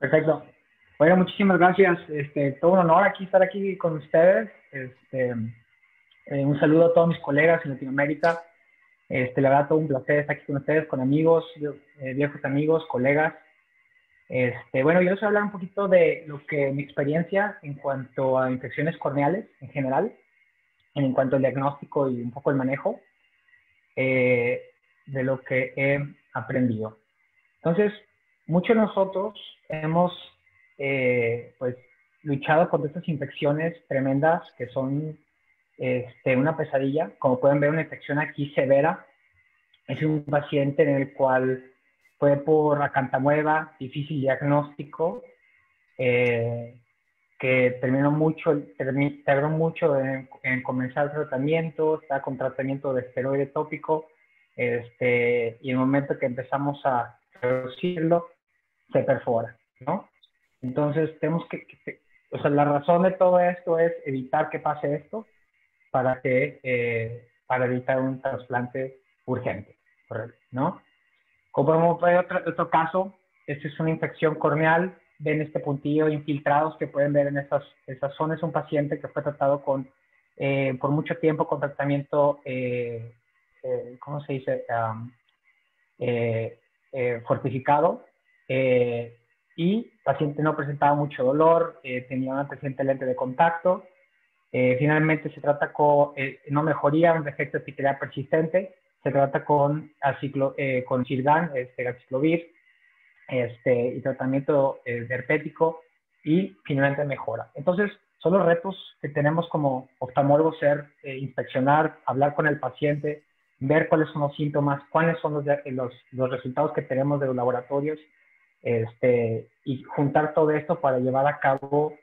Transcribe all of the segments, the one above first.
Perfecto. Bueno, muchísimas gracias. Este, todo un honor aquí estar aquí con ustedes. Este, eh, un saludo a todos mis colegas en Latinoamérica. Este, la verdad, todo un placer estar aquí con ustedes, con amigos, eh, viejos amigos, colegas. Este, bueno, yo les voy a hablar un poquito de lo que mi experiencia en cuanto a infecciones corneales en general, en cuanto al diagnóstico y un poco el manejo, eh, de lo que he aprendido. Entonces, muchos de nosotros hemos eh, pues, luchado contra estas infecciones tremendas que son este, una pesadilla. Como pueden ver, una infección aquí severa es un paciente en el cual fue por acantamueva, difícil diagnóstico, eh, que terminó mucho, tardó mucho en, comenzar el tratamiento, está con tratamiento de esteroide tópico, este, y en el momento que empezamos a reducirlo, se perfora, Entonces, tenemos que, o sea, la razón de todo esto es evitar que pase esto para que, eh, para evitar un trasplante urgente, ¿no? Como ver otro, otro caso, esta es una infección corneal, ven este puntillo infiltrados que pueden ver en esas, esas zonas, un paciente que fue tratado con, eh, por mucho tiempo con tratamiento, eh, ¿cómo se dice? fortificado, y paciente no presentaba mucho dolor, eh, tenía un antecedente lente de contacto. Eh, finalmente se trata con, eh, no mejoría, un defecto de epitelial persistente, se trata con, aciclo, con Sirgan, este, aciclovir, este, y tratamiento herpético, y finalmente mejora. Entonces, son los retos que tenemos como oftalmólogos ser, inspeccionar, hablar con el paciente, ver cuáles son los síntomas, cuáles son los, los, los resultados que tenemos de los laboratorios, este, y juntar todo esto para llevar a cabo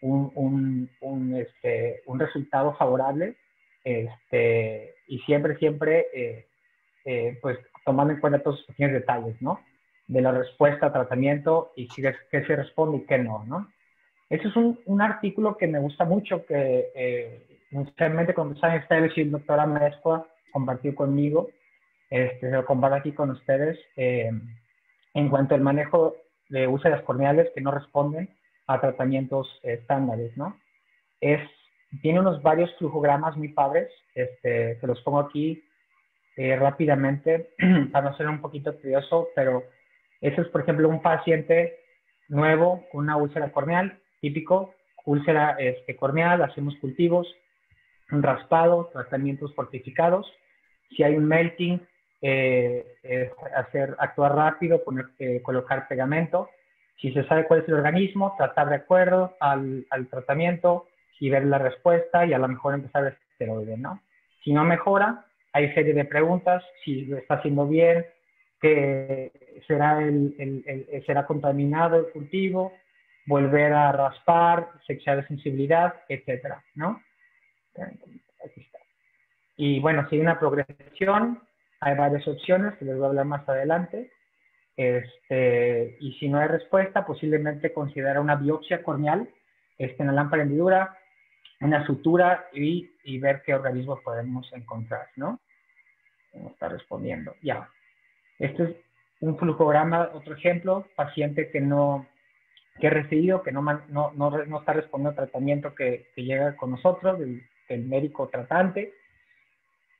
un, un, un, este, un resultado favorable este, y siempre, siempre, eh, eh, pues tomando en cuenta todos los pequeños detalles, ¿no? De la respuesta tratamiento y si qué se responde y qué no, ¿no? Ese es un, un artículo que me gusta mucho, que eh, inicialmente cuando están ustedes y el doctor Amezcua compartió conmigo, este, lo comparto aquí con ustedes. En cuanto al manejo de úlceras corneales que no responden a tratamientos estándares, ¿no? Tiene unos varios flujogramas muy padres, este, se los pongo aquí eh, rápidamente para no ser un poquito tedioso, pero ese es, por ejemplo, un paciente nuevo con una úlcera corneal, típico, úlcera este, corneal, hacemos cultivos, un raspado, tratamientos fortificados. Si hay un melting, eh, hacer, actuar rápido, poner, eh, colocar pegamento. Si se sabe cuál es el organismo, tratar de acuerdo al, tratamiento y ver la respuesta y a lo mejor empezar el esteroide, ¿no? Si no mejora, hay serie de preguntas, si lo está haciendo bien, que será, el, el, será contaminado el cultivo, volver a raspar, sexual de sensibilidad, etcétera, ¿no? Aquí está. Y bueno, si hay una progresión, hay varias opciones que les voy a hablar más adelante. Este, y si no hay respuesta, posiblemente considerar una biopsia corneal este, en la lámpara hendidura, una sutura y, y, ver qué organismos podemos encontrar, ¿no? No está respondiendo. Ya. Este es un flujograma, otro ejemplo, paciente que no que recibido, que no, no, no, está respondiendo al tratamiento que, que llega con nosotros, del, del médico tratante.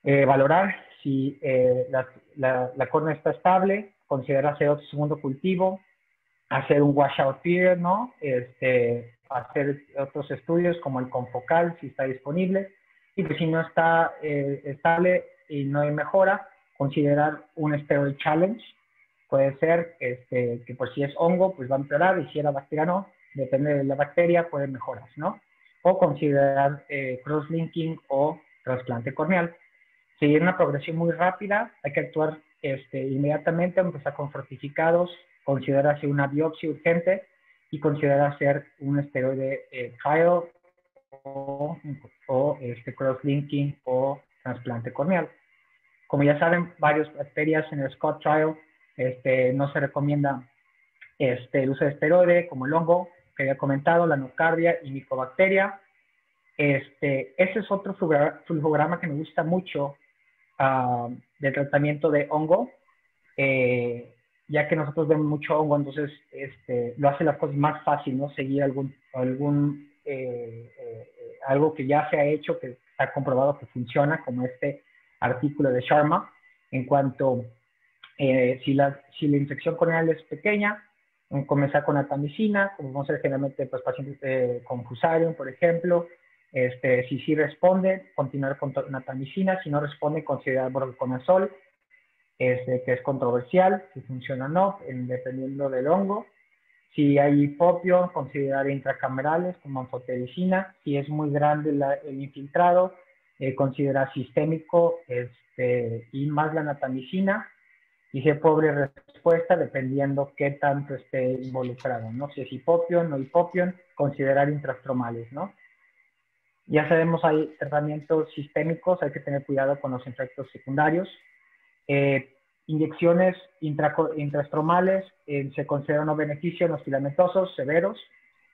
Eh, valorar si eh, la, la, la, está estable, considerar hacer otro segundo cultivo, hacer un washout period, ¿no? Este, hacer otros estudios como el confocal, si está disponible, y pues si no está eh, estable y no hay mejora, considerar un steroid challenge. Puede ser este, que por si es hongo, pues va a empeorar, y si era bacteria no, depende de la bacteria, puede mejorar, ¿no? O considerar eh, cross-linking o trasplante corneal si hay una progresión muy rápida, hay que actuar este, inmediatamente, empezar con fortificados, considerar hacer una biopsia urgente y considerar hacer un esteroide eh, trial o, o este, cross-linking o trasplante corneal. Como ya saben, varias bacterias en el Scott trial este, no se recomienda este, el uso de esteroide, como el hongo, que había comentado, la nocardia y micobacteria. Este, ese es otro flujograma que me gusta mucho uh, de tratamiento de hongo. Eh, ya que nosotros vemos mucho hongo, entonces este, lo hace las cosas más fácil, ¿no? Seguir algún, eh, eh, algo que ya se ha hecho, que está comprobado que funciona, como este artículo de Sharma, en cuanto si, la, si la infección corneal es pequeña, comenzar con atamicina, como vamos a ver generalmente pues, pacientes con fusarium, por ejemplo, este, si sí responde, continuar con natamicina, si no responde, considerar borconazol, este, que es controversial, si funciona o no, dependiendo del hongo. Si hay hipopio, considerar intracamerales como anfotericina. Si es muy grande el infiltrado, eh, considerar sistémico este, y más la natamicina. Y si pobre respuesta, dependiendo qué tanto esté involucrado, ¿no? Si es hipopio, no hipopio, considerar intrastromales, ¿no? Ya sabemos, hay tratamientos sistémicos, hay que tener cuidado con los efectos secundarios. Eh, inyecciones intrastromales eh, se consideran no beneficios en los filamentosos severos,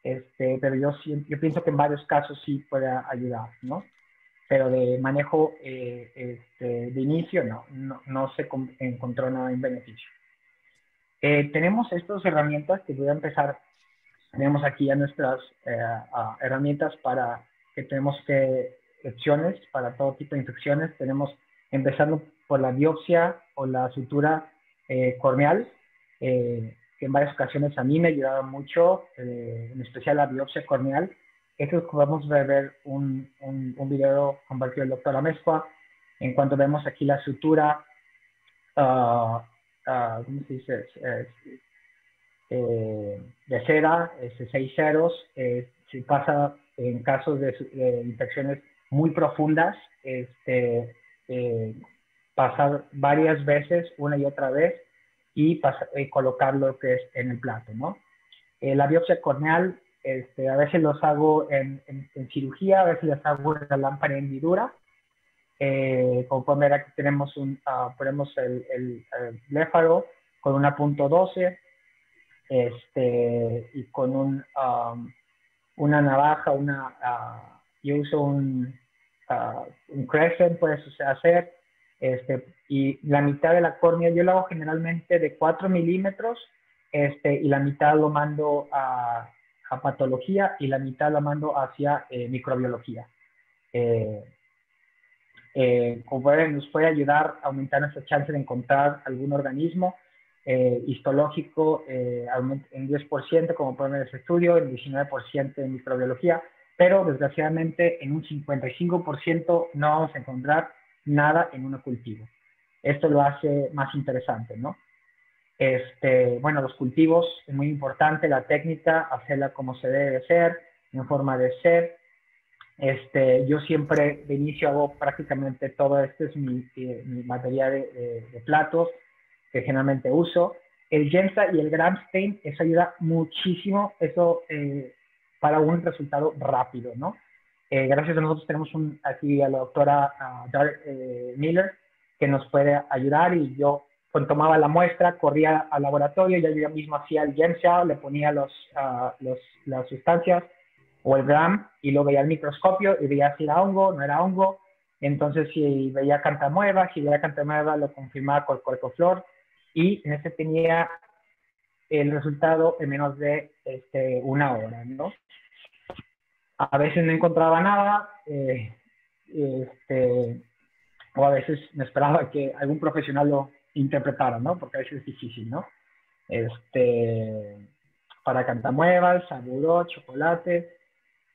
este, pero yo, yo pienso que en varios casos sí puede ayudar, ¿no? Pero de manejo eh, este, de inicio no, no, se encontró nada en beneficio. tenemos estas herramientas que voy a empezar, tenemos aquí ya nuestras herramientas para que tenemos que opciones para todo tipo de infecciones. Tenemos, empezando por la biopsia o la sutura eh, corneal, eh, que en varias ocasiones a mí me ayudaba mucho, eh, en especial la biopsia corneal. Esto vamos a ver un, un, video compartido el doctor Amezcua, en cuanto vemos aquí la sutura, uh, uh, ¿cómo se dice? de seda, seis ceros, se pasa en casos de, infecciones muy profundas, este, eh, pasar varias veces, una y otra vez, y, colocar lo que es en el plato, ¿no? Eh, la biopsia corneal, este, a veces los hago en, cirugía, a veces las hago en la lámpara en hendidura. Eh, como pueden ver, aquí tenemos, un, uh, ponemos el, el, bléfaro con una punto 12 este, y con un, um, una navaja, una, uh, yo uso un, uh, un crescent, puedes hacer, este, y la mitad de la córnea yo lo hago generalmente de 4 milímetros, este, y la mitad lo mando a, a patología y la mitad lo mando hacia eh, microbiología. Eh, eh, como pueden, nos puede ayudar a aumentar nuestra chance de encontrar algún organismo eh, histológico eh, en 10%, como pueden ver en este estudio, en 19% en microbiología, pero desgraciadamente en un 55% no vamos a encontrar nada en un cultivo. Esto lo hace más interesante, ¿no? Este, bueno, los cultivos es muy importante, la técnica, hacerla como se debe ser, en forma de ser. Este, yo siempre de inicio hago prácticamente todo, este es mi, eh, mi material de, de platos, que generalmente uso. El Gemsa y el Gramstein, eso ayuda muchísimo eso eh, para un resultado rápido, ¿no? Eh, gracias a nosotros tenemos un, aquí a la doctora Dar, eh, Miller que nos puede ayudar y yo cuando tomaba la muestra corría al laboratorio, ya yo mismo hacía el Gemsa, le ponía los, los, las sustancias o el gram y lo veía al microscopio y veía si era hongo, no era hongo. Entonces, si veía cantamueva, si veía cantamueva, lo confirmaba con corcoflor y en este tenía el resultado en menos de este, una hora, ¿no? A veces no encontraba nada, eh, este, o a veces me esperaba que algún profesional lo interpretara, ¿no? Porque a veces es difícil, ¿no? Este, para cantamuevas, saburó, chocolate,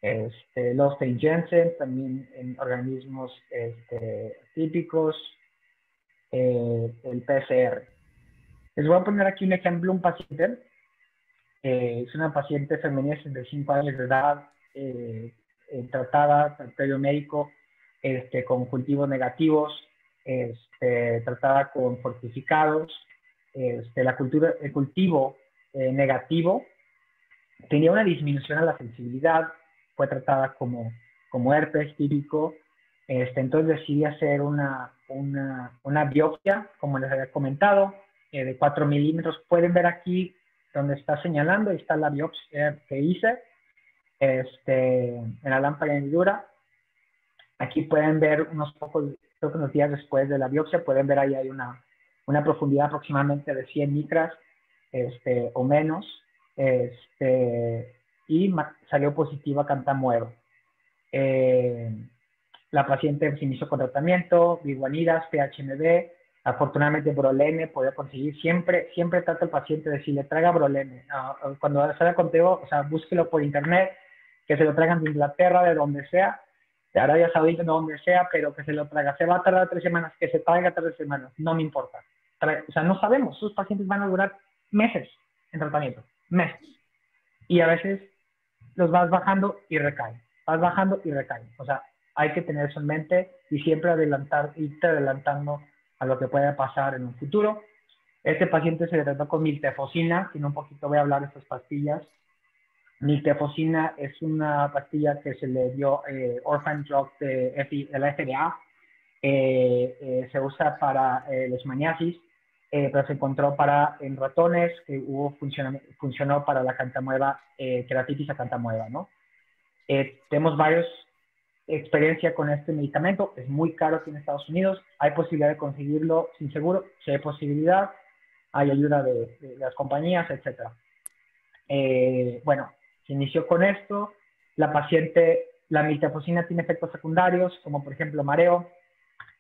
este, los Jensen, también en organismos este, típicos, eh, el PCR. Les voy a poner aquí un ejemplo, un paciente. Eh, es una paciente femenina de 65 años de edad, eh, eh, tratada, médico, este, con cultivos negativos, este, tratada con fortificados. Este, la cultura, el cultivo negativo tenía una disminución a la sensibilidad, fue tratada como, como herpes típico, este, entonces decidí hacer una, una, una biopsia, como les había comentado, eh, de 4 milímetros. Pueden ver aquí donde está señalando, ahí está la biopsia que hice este, en la lámpara de hendidura. Aquí pueden ver unos pocos, unos días después de la biopsia, pueden ver ahí hay una, una profundidad aproximadamente de 100 micras este, o menos, este, y salió positiva cantamuero. Eh, la paciente se inició con tratamiento, biguanidas, PHMB, afortunadamente brolene, podía conseguir, siempre, siempre trata al paciente de decirle, traiga brolene. Ah, cuando salga contigo, o sea, búsquelo por internet, que se lo traigan de Inglaterra, de donde sea, de Arabia Saudita, de donde sea, pero que se lo traiga. Se va a tardar tres semanas, que se traiga tres semanas, no me importa. o sea, no sabemos, sus pacientes van a durar meses en tratamiento, meses. Y a veces los vas bajando y recaen, vas bajando y recaen. O sea, hay que tener eso en mente y siempre adelantar, irte adelantando a lo que pueda pasar en un futuro. Este paciente se trató con miltefosina, que en un poquito voy a hablar de estas pastillas. Miltefosina es una pastilla que se le dio eh, Orphan Drug de, la FDA. Eh, eh, se usa para eh, leishmaniasis, pero se encontró para en ratones, que hubo funcionó, para la cantamueva, queratitis a cantamueva, ¿no? tenemos varios experiencia con este medicamento, es muy caro aquí en Estados Unidos, hay posibilidad de conseguirlo sin seguro, si hay posibilidad, hay ayuda de, las compañías, etc. Eh, bueno, se inició con esto, la paciente, la miltefosina tiene efectos secundarios, como por ejemplo mareo,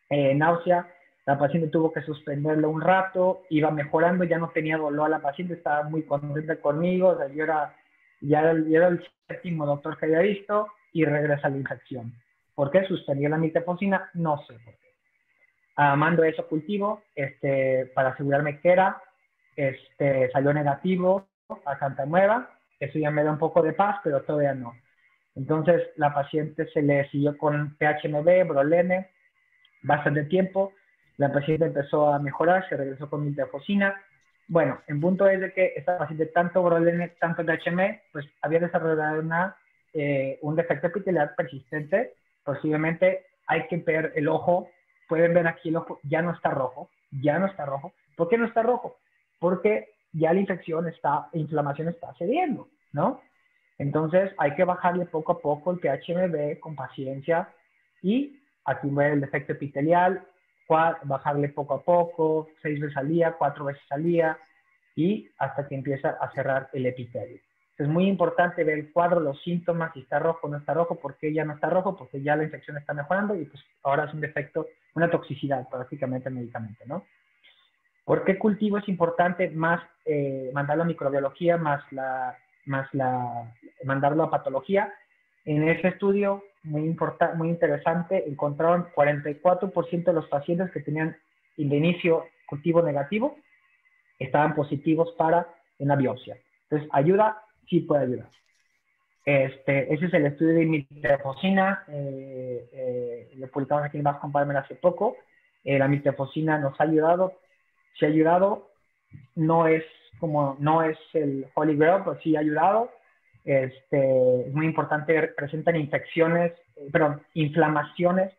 eh, náusea, la paciente tuvo que suspenderlo un rato, iba mejorando, ya no tenía dolor, la paciente estaba muy contenta conmigo, yo era, ya era, ya era el séptimo doctor que había visto, y regresa la infección. ¿Por qué suspendió la mitefosina? No sé por qué. Ah, mando eso cultivo este, para asegurarme que era, este, salió negativo a Santa Nueva, eso ya me da un poco de paz, pero todavía no. Entonces la paciente se le siguió con PHMB, Brolene, bastante tiempo, la paciente empezó a mejorar, se regresó con mitefosina. Bueno, en punto es de que esta paciente, tanto Brolene, tanto PHM, pues había desarrollado una eh, un defecto epitelial persistente, posiblemente hay que ver el ojo, pueden ver aquí el ojo, ya no está rojo, ya no está rojo. ¿Por qué no está rojo? Porque ya la infección está, la inflamación está cediendo, ¿no? Entonces hay que bajarle poco a poco el PHMB con paciencia y aquí ver el defecto epitelial, bajarle poco a poco, seis veces al día, cuatro veces al día y hasta que empieza a cerrar el epitelio. Es muy importante ver el cuadro, los síntomas, si está rojo o no está rojo, por qué ya no está rojo, porque ya la infección está mejorando y pues ahora es un defecto, una toxicidad prácticamente el medicamento, ¿no? ¿Por qué cultivo es importante más eh, mandarlo a microbiología, más la, más la, mandarlo a patología? En ese estudio, muy, importante, muy interesante, encontraron 44% de los pacientes que tenían de inicio cultivo negativo estaban positivos para una biopsia. Entonces, ayuda sí puede ayudar. Este, ese es el estudio de mitefosina, eh, eh, lo publicamos aquí en Más Comparmen hace poco. Eh, la mitefosina nos ha ayudado, sí ha ayudado, no es como, no es el Holy Grail, pero sí ha ayudado. Este, es muy importante, presentan infecciones, eh, perdón, inflamaciones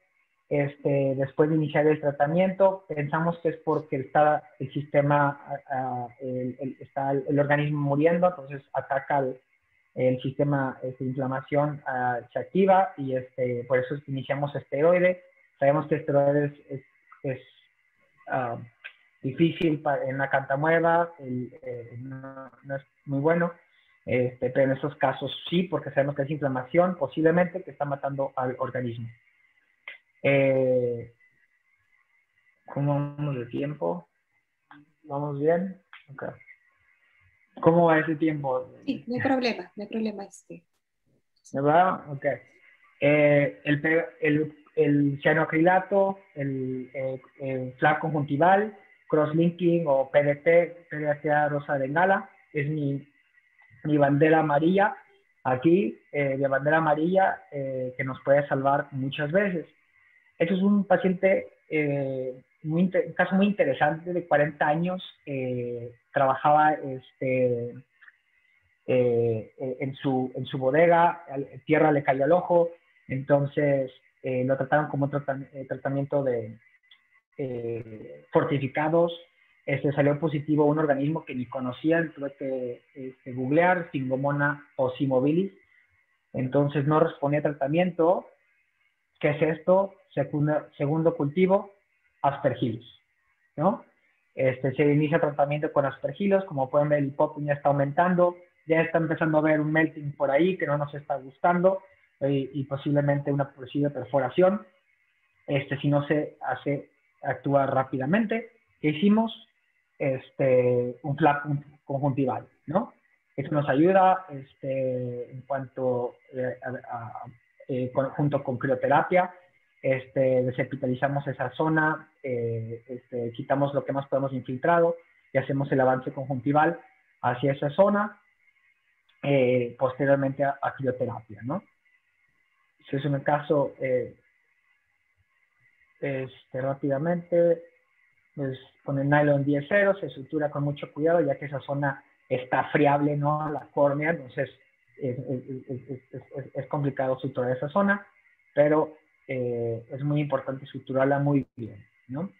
este, después de iniciar el tratamiento. Pensamos que es porque está el sistema, el, está el, organismo muriendo, entonces ataca el, sistema de inflamación, se activa y este, por eso iniciamos esteroide. Sabemos que esteroides es, es ah, difícil en la cantamueva, eh, no, no, es muy bueno. Este, pero en estos casos sí, porque sabemos que es inflamación posiblemente que está matando al organismo. Eh, ¿Cómo vamos de tiempo? ¿Vamos bien? ¿Cómo va ese tiempo? Sí, no hay problema, no hay problema. Este. ¿Me va? Ok. Eh, el, el, el cianoacrilato, el, eh, el FLAC conjuntival, crosslinking o PDT, PDTA rosa de bengala, es mi, mi bandera amarilla aquí, eh, de bandera amarilla, eh, que nos puede salvar muchas veces. Este es un paciente, eh, un caso muy interesante de 40 años, eh, trabajaba este, eh, en, su, bodega, tierra le cayó al ojo, entonces lo trataron como tratamiento de fortificados, este, salió positivo un organismo que ni conocían, tuve que este, googlear, Singomona osimobilis, entonces no respondía a tratamiento. ¿Qué es esto? segundo cultivo, aspergillus, ¿no? Este, se inicia tratamiento con aspergilos, como pueden ver el hipócrino ya está aumentando, ya está empezando a ver un melting por ahí que no nos está gustando eh, y posiblemente una posible perforación, este, si no se hace actuar rápidamente. ¿Qué hicimos? Este, un flap conjuntival, ¿no? Eso nos ayuda este, en cuanto eh, a, eh, junto con crioterapia, este, desepitalizamos esa zona, eh, este, quitamos lo que más podemos infiltrado y hacemos el avance conjuntival hacia esa zona, eh, posteriormente a, crioterapia, ¿no? Si es un caso, este, rápidamente, pues con el nylon 10-0 se sutura con mucho cuidado, ya que esa zona está friable, ¿no? La córnea, entonces es, es, complicado suturar esa zona, pero eh, es muy importante suturarla muy bien, ¿no?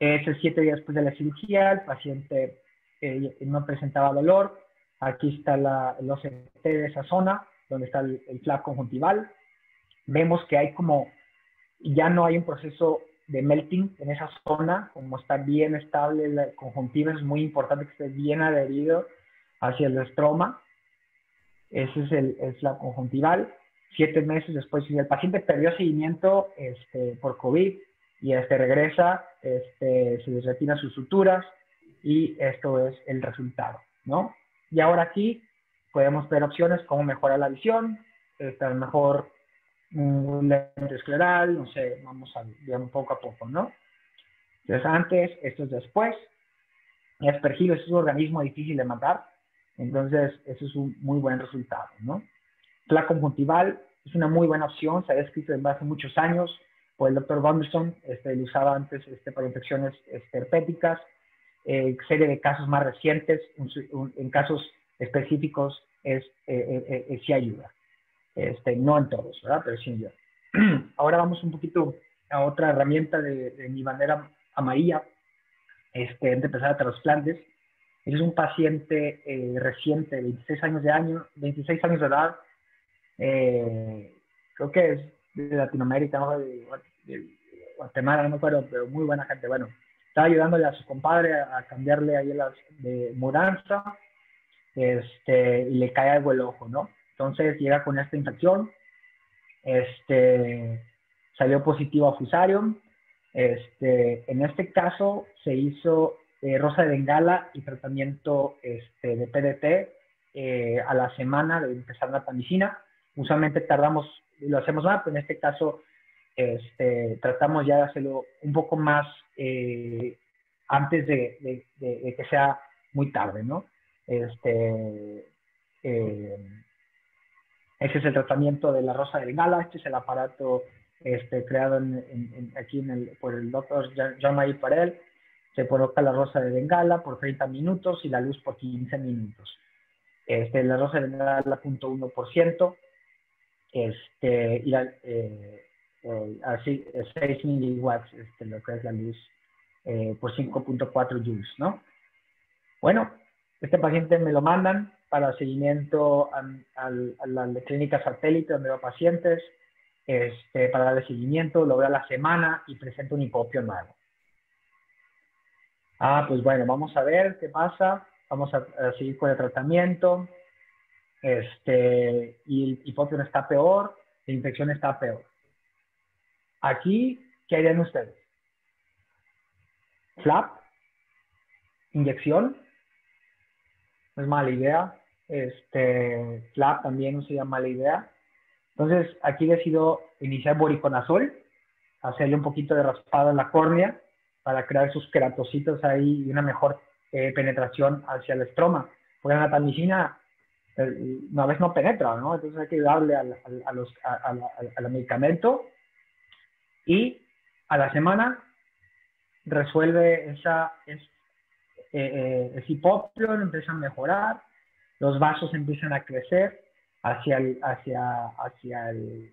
Ese siete días después de la cirugía, el paciente eh, no presentaba dolor. Aquí está la, el OCT de esa zona, donde está el, el flap conjuntival. Vemos que hay como, ya no hay un proceso de melting en esa zona, como está bien estable la conjuntiva, es muy importante que esté bien adherido hacia el estroma. Ese es el, el flap conjuntival siete meses después, si el paciente perdió seguimiento este, por COVID y este, regresa, este, se les sus suturas y esto es el resultado, ¿no? Y ahora aquí podemos ver opciones como mejorar la visión, a lo mejor un lente escleral, no sé, vamos a ver poco a poco, ¿no? Entonces antes, esto es después. El aspergilo es un organismo difícil de matar, entonces eso es un muy buen resultado, ¿no? La conjuntival es una muy buena opción, se ha escrito desde hace muchos años por el doctor Gunderson, este, lo usaba antes este, para infecciones este, herpéticas, eh, serie de casos más recientes, en casos específicos es, eh, eh, eh, sí ayuda. Este, no en todos, ¿verdad? Pero sí ayuda. Ahora vamos un poquito a otra herramienta de, mi bandera amarilla, este, de empezar a trasplantes. Es un paciente reciente, 26 años de año, 26 años de edad, eh, creo que es de Latinoamérica, de, Guatemala, no me acuerdo, pero muy buena gente. Bueno, estaba ayudándole a su compadre a, cambiarle ahí las de mudanza este, y le cae algo el ojo, ¿no? Entonces llega con esta infección, este, salió positivo a Fusarium. Este, en este caso se hizo eh, rosa de bengala y tratamiento este, de PDT eh, a la semana de empezar la pandicina usualmente tardamos, lo hacemos más, pero en este caso este, tratamos ya de hacerlo un poco más eh, antes de, que sea muy tarde, ¿no? Este, ese es el tratamiento de la rosa del gala, este es el aparato este, creado aquí en el, por el doctor Jean-Marie Parel. Se coloca la rosa de bengala por 30 minutos y la luz por 15 minutos. Este, la rosa de bengala 0.1%, este, y eh, eh, así 6 miliwatts, este, lo que es la luz, eh, por 5.4 joules, ¿no? Bueno, este paciente me lo mandan para seguimiento a, la clínica satélite donde veo pacientes, este, para darle seguimiento, lo veo a la semana y presento un hipopio nuevo. Ah, pues bueno, vamos a ver qué pasa, vamos a seguir con el tratamiento, este, y el hipótesis está peor, la infección está peor. Aquí, ¿qué harían ustedes? Flap, inyección, no es mala idea. Este, flap también no sería mala idea. Entonces, aquí decido iniciar boriconazol, hacerle un poquito de raspado en la córnea para crear sus queratocitos ahí y una mejor eh, penetración hacia el estroma. Porque la natamicina una vez no penetra, ¿no? Entonces hay que darle al, a los, al medicamento y a la semana resuelve esa, es, eh, eh empieza a mejorar, los vasos empiezan a crecer hacia el, hacia, hacia el,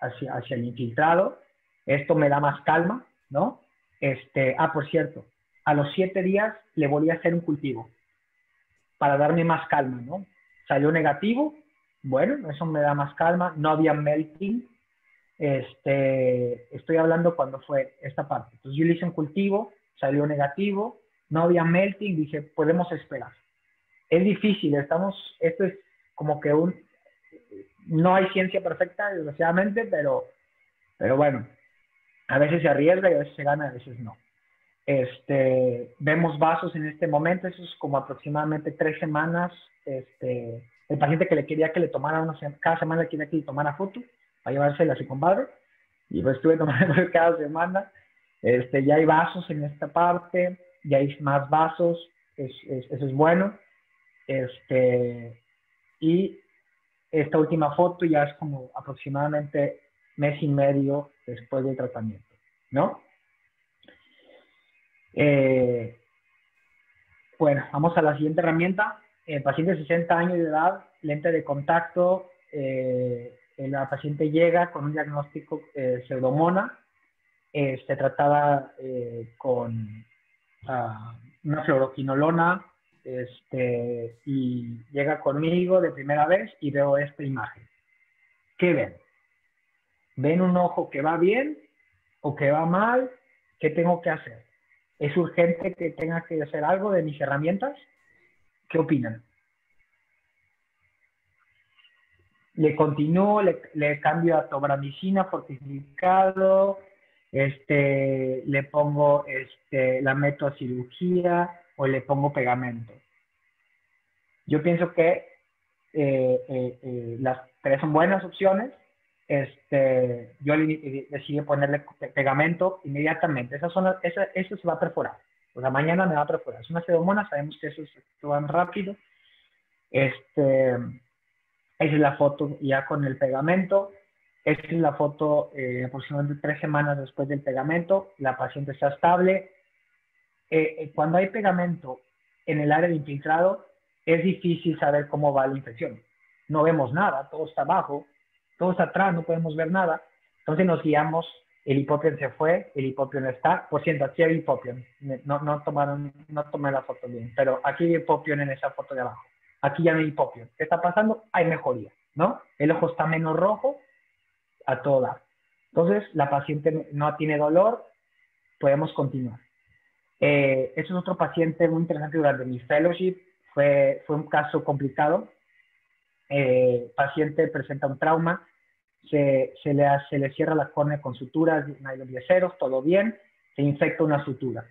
hacia, hacia el infiltrado. Esto me da más calma, ¿no? Este, ah, por cierto, a los siete días le volví a hacer un cultivo para darme más calma, ¿no? Salió negativo, bueno, eso me da más calma, no había melting. Este, estoy hablando cuando fue esta parte. Entonces yo le hice un cultivo salió negativo, no había melting, dije, podemos esperar. Es difícil, estamos, esto es como que no hay ciencia perfecta, desgraciadamente, pero, pero bueno, a veces se arriesga y a veces se gana, a veces no. Este, vemos vasos en este momento, eso es como aproximadamente tres semanas. Este, el paciente que le quería que le tomara una, cada semana le quería que le tomara foto para llevársela a su compadre y pues estuve tomando cada semana. Este, ya hay vasos en esta parte, ya hay más vasos, eso es bueno. Este, y esta última foto ya es como aproximadamente mes y medio después del tratamiento, ¿no? Eh, bueno, vamos a la siguiente herramienta. El paciente de 60 años de edad, lente de contacto, eh, la paciente llega con un diagnóstico eh, pseudomona, se trataba con ah, una fluoroquinolona este, y llega conmigo de primera vez y veo esta imagen. ¿Qué ven? ¿Ven un ojo que va bien o que va mal? ¿Qué tengo que hacer? ¿Es urgente que tenga que hacer algo de mis herramientas? ¿Qué opinan? Le continúo, le, cambio a tobramicina fortificado, este, le pongo, este, la meto a cirugía o le pongo pegamento. Yo pienso que eh, eh, eh, las tres son buenas opciones este, yo decidí ponerle pegamento inmediatamente. Esa zona, esa, eso se va a perforar. O sea, mañana me va a perforar. Es una pseudomonas, sabemos que eso se actúan rápido. Este, esa es la foto ya con el pegamento. Esta es la foto eh, aproximadamente tres semanas después del pegamento. La paciente está estable. Eh, eh, cuando hay pegamento en el área de infiltrado, es difícil saber cómo va la infección. No vemos nada, todo está abajo todos atrás, no podemos ver nada. Entonces nos guiamos, el hipopion se fue, el hipopion está. Por cierto, aquí hay hipopion. No, no, tomaron, no tomé la foto bien, pero aquí hay hipopion en esa foto de abajo. Aquí ya no hay hipopion. ¿Qué está pasando? Hay mejoría, ¿no? El ojo está menos rojo a toda. Entonces, la paciente no tiene dolor, podemos continuar. Eh, es otro paciente muy interesante durante mi fellowship. Fue, fue un caso complicado eh, paciente presenta un trauma, se, le, se le cierra la córnea con suturas, nylon ceros, todo bien, se infecta una sutura.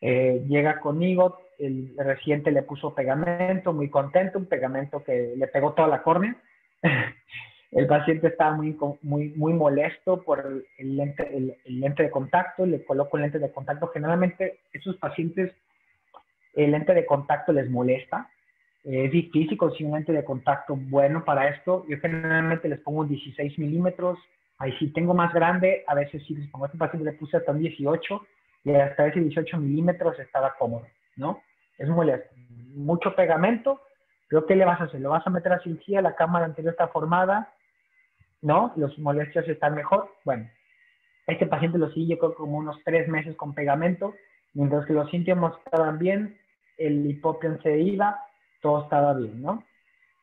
Eh, llega conmigo, el reciente le puso pegamento, muy contento, un pegamento que le pegó toda la córnea. el paciente estaba muy, molesto por el lente, el, lente de contacto, le coloco el lente de contacto. Generalmente, esos pacientes, el lente de contacto les molesta, es difícil conseguir un lente de contacto bueno para esto. Yo generalmente les pongo 16 milímetros. Ahí sí tengo más grande, a veces sí les pongo este paciente le puse hasta un 18 y hasta ese 18 milímetros estaba cómodo, ¿no? Es molesto. Mucho pegamento. Creo que le vas a hacer, lo vas a meter a cirugía, la cámara anterior está formada, ¿no? Los molestias están mejor. Bueno, este paciente lo sigue yo creo como unos tres meses con pegamento, mientras que los síntomas estaban bien, el hipopion se iba, todo estaba bien, ¿no?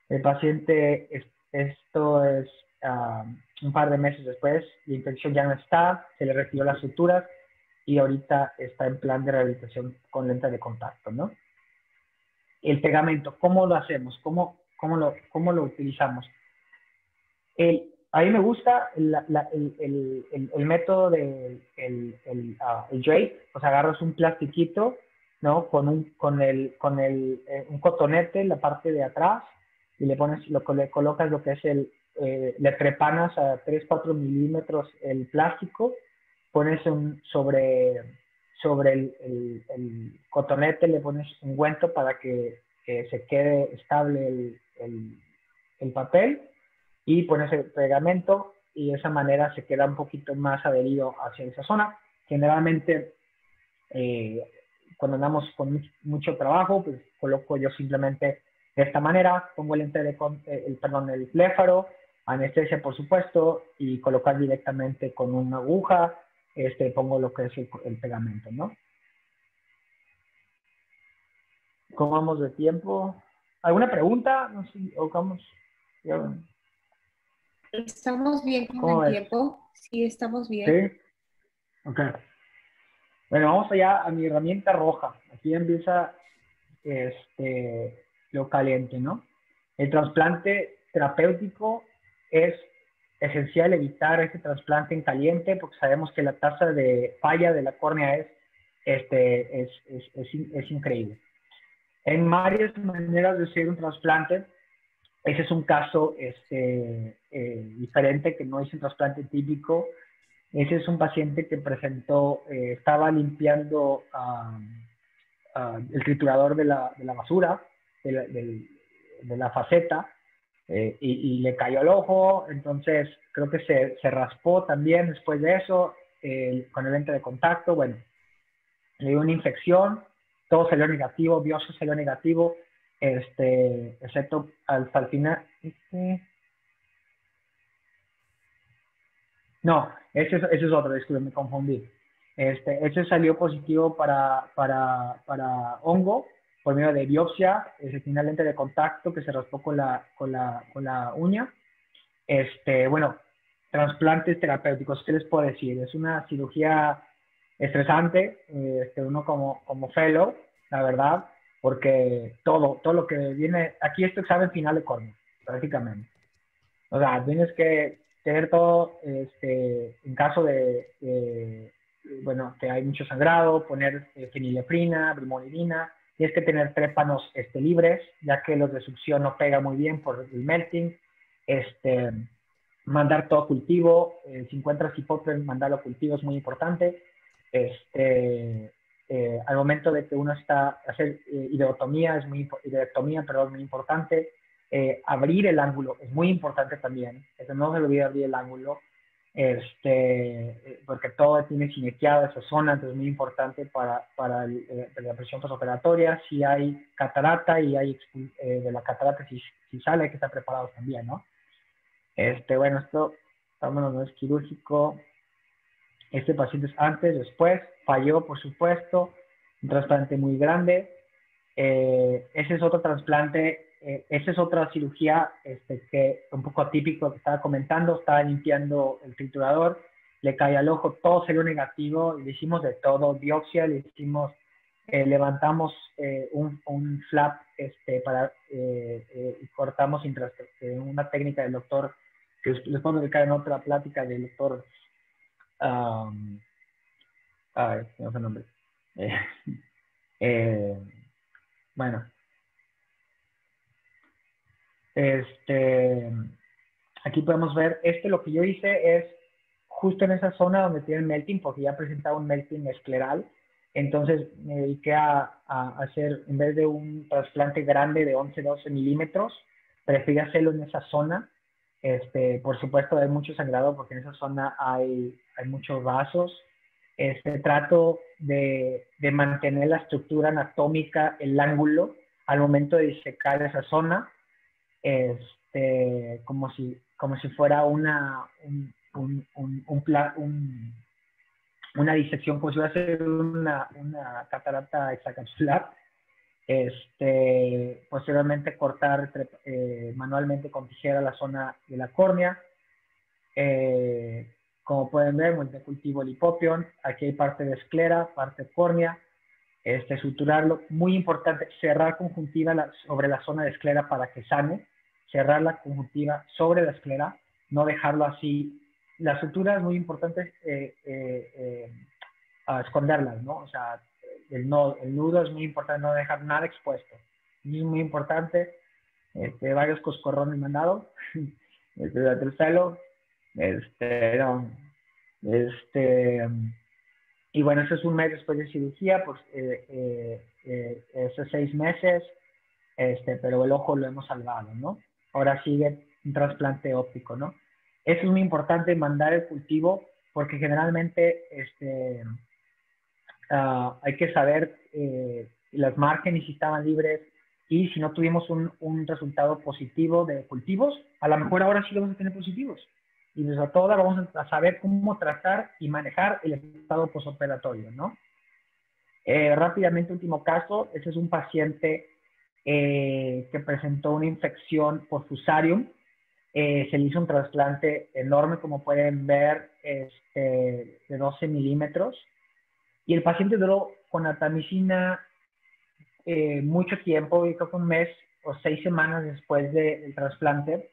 El paciente, esto es ah, un par de meses después, la infección ya no está, se le retiró las suturas y ahorita está en plan de rehabilitación con lente de contacto, ¿no? El pegamento, ¿cómo lo hacemos? ¿Cómo, cómo, lo, cómo lo utilizamos? El, a mí me gusta el, el, el, método del el, el, uh, o sea, agarras un plastiquito ¿no? Con un, con el, con el, eh, un cotonete en la parte de atrás y le pones, lo, le colocas lo que es el, eh, le trepanas a 3, 4 milímetros el plástico, pones un, sobre, sobre el, el, cotonete, le pones un guento para que, se quede estable el, el, papel y pones el pegamento y de esa manera se queda un poquito más adherido hacia esa zona. Generalmente eh, cuando andamos con mucho trabajo, pues coloco yo simplemente de esta manera, pongo el lente de, eh, el, perdón, el pléfaro, anestesia por supuesto, y colocar directamente con una aguja, este, pongo lo que es el, pegamento, ¿no? ¿Cómo vamos de tiempo? ¿Alguna pregunta? No sé, o vamos. Estamos bien con el tiempo. Sí, estamos bien. Sí. Ok. Bueno, vamos allá a mi herramienta roja. Aquí empieza este, lo caliente, ¿no? El trasplante terapéutico es esencial evitar este trasplante en caliente porque sabemos que la tasa de falla de la córnea es, este, es, es, es, increíble. En varias maneras de hacer un trasplante, ese es un caso este, eh, diferente que no es un trasplante típico. Ese es un paciente que presentó, eh, estaba limpiando el triturador de la, basura, de la, faceta, eh, y, le cayó el ojo, entonces creo que se, raspó también después de eso, con el lente de contacto, bueno, le dio una infección, todo salió negativo, biopsia salió negativo, este, excepto el final. No, ese es, ese es otro, disculpe, me confundí. Este, ese salió positivo para, para, para hongo, por medio de biopsia, es una lente de contacto que se raspó con la, con la, con la uña. Este, bueno, trasplantes terapéuticos, ¿qué les puedo decir? Es una cirugía estresante, este, uno como, como fellow, la verdad, porque todo, todo lo que viene, aquí es tu examen final de córnea, prácticamente. O sea, tienes que todo, este, en caso de, bueno, que hay mucho sangrado, poner eh, fenilefrina, brimolidina, Tienes que tener trépanos este, libres, ya que los de succión no pegan muy bien por el melting. Este, mandar todo cultivo. Eh, si encuentras hipótesis, mandarlo a cultivo es muy importante. Este, eh, al momento de que uno está hacer eh, ideotomía, es muy, ideotomía, perdón, muy importante. Abrir el ángulo es muy importante también. Eso no se olvide abrir el ángulo este, porque todo tiene sineteado esa zona, entonces es muy importante para, para eh, la presión postoperatoria. Si hay catarata y hay eh, de la catarata, si, si, sale, hay que estar preparados también, ¿no? Este, bueno, esto, vámonos, no es quirúrgico. Este paciente es antes, después, falló, por supuesto, un trasplante muy grande. Eh, ese es otro trasplante eh, esa es otra cirugía este, que un poco atípico que estaba comentando, estaba limpiando el triturador, le cae al ojo, todo salió negativo, le hicimos de todo, biopsia, le hicimos, eh, levantamos eh, un, flap este, para, y cortamos una técnica del doctor, que les puedo dedicar en otra plática del doctor, um, ay, no sé el nombre. bueno, este, aquí podemos ver, este lo que yo hice es justo en esa zona donde tiene el melting, porque ya presentaba un melting escleral. Entonces me dediqué a, hacer, en vez de un trasplante grande de 11-12 milímetros, preferí hacerlo en esa zona. Este, por supuesto, hay mucho sangrado porque en esa zona hay, hay muchos vasos. Este, trato de, de mantener la estructura anatómica, el ángulo, al momento de disecar esa zona este, como, si, como si fuera una, un, un, un, una disección, como si fuera una, una catarata extracapsular. Este, posteriormente cortar eh, manualmente con tijera la zona de la córnea. Eh, como pueden ver, cultivo el hipopion. Aquí hay parte de esclera, parte de córnea este, suturarlo. Muy importante, cerrar conjuntiva sobre la zona de esclera para que sane, cerrar la conjuntiva sobre la esclera, no dejarlo así. La sutura es muy importante eh, eh, eh esconderlas, ¿no? O sea, el, el nudo es muy importante, no dejar nada expuesto. Es muy importante, este, varios coscorrones mandados, este, del celo, este, este, y bueno, ese es un mes después de cirugía, pues eh, eh, esos seis meses, este, pero el ojo lo hemos salvado, ¿no? Ahora sigue un trasplante óptico, ¿no? Es muy importante, mandar el cultivo, porque generalmente este, ah, hay que saber eh, las márgenes si estaban libres y si no tuvimos un, un, resultado positivo de cultivos, a lo mejor ahora sí vamos a tener positivos y desde toda vamos a saber cómo tratar y manejar el estado posoperatorio, ¿no? Eh, rápidamente, último caso, ese es un paciente eh, que presentó una infección por fusarium. Eh, se le hizo un trasplante enorme, como pueden ver, este, de 12 milímetros. Y el paciente duró con atamicina eh, mucho tiempo, creo que un mes o seis semanas después del trasplante.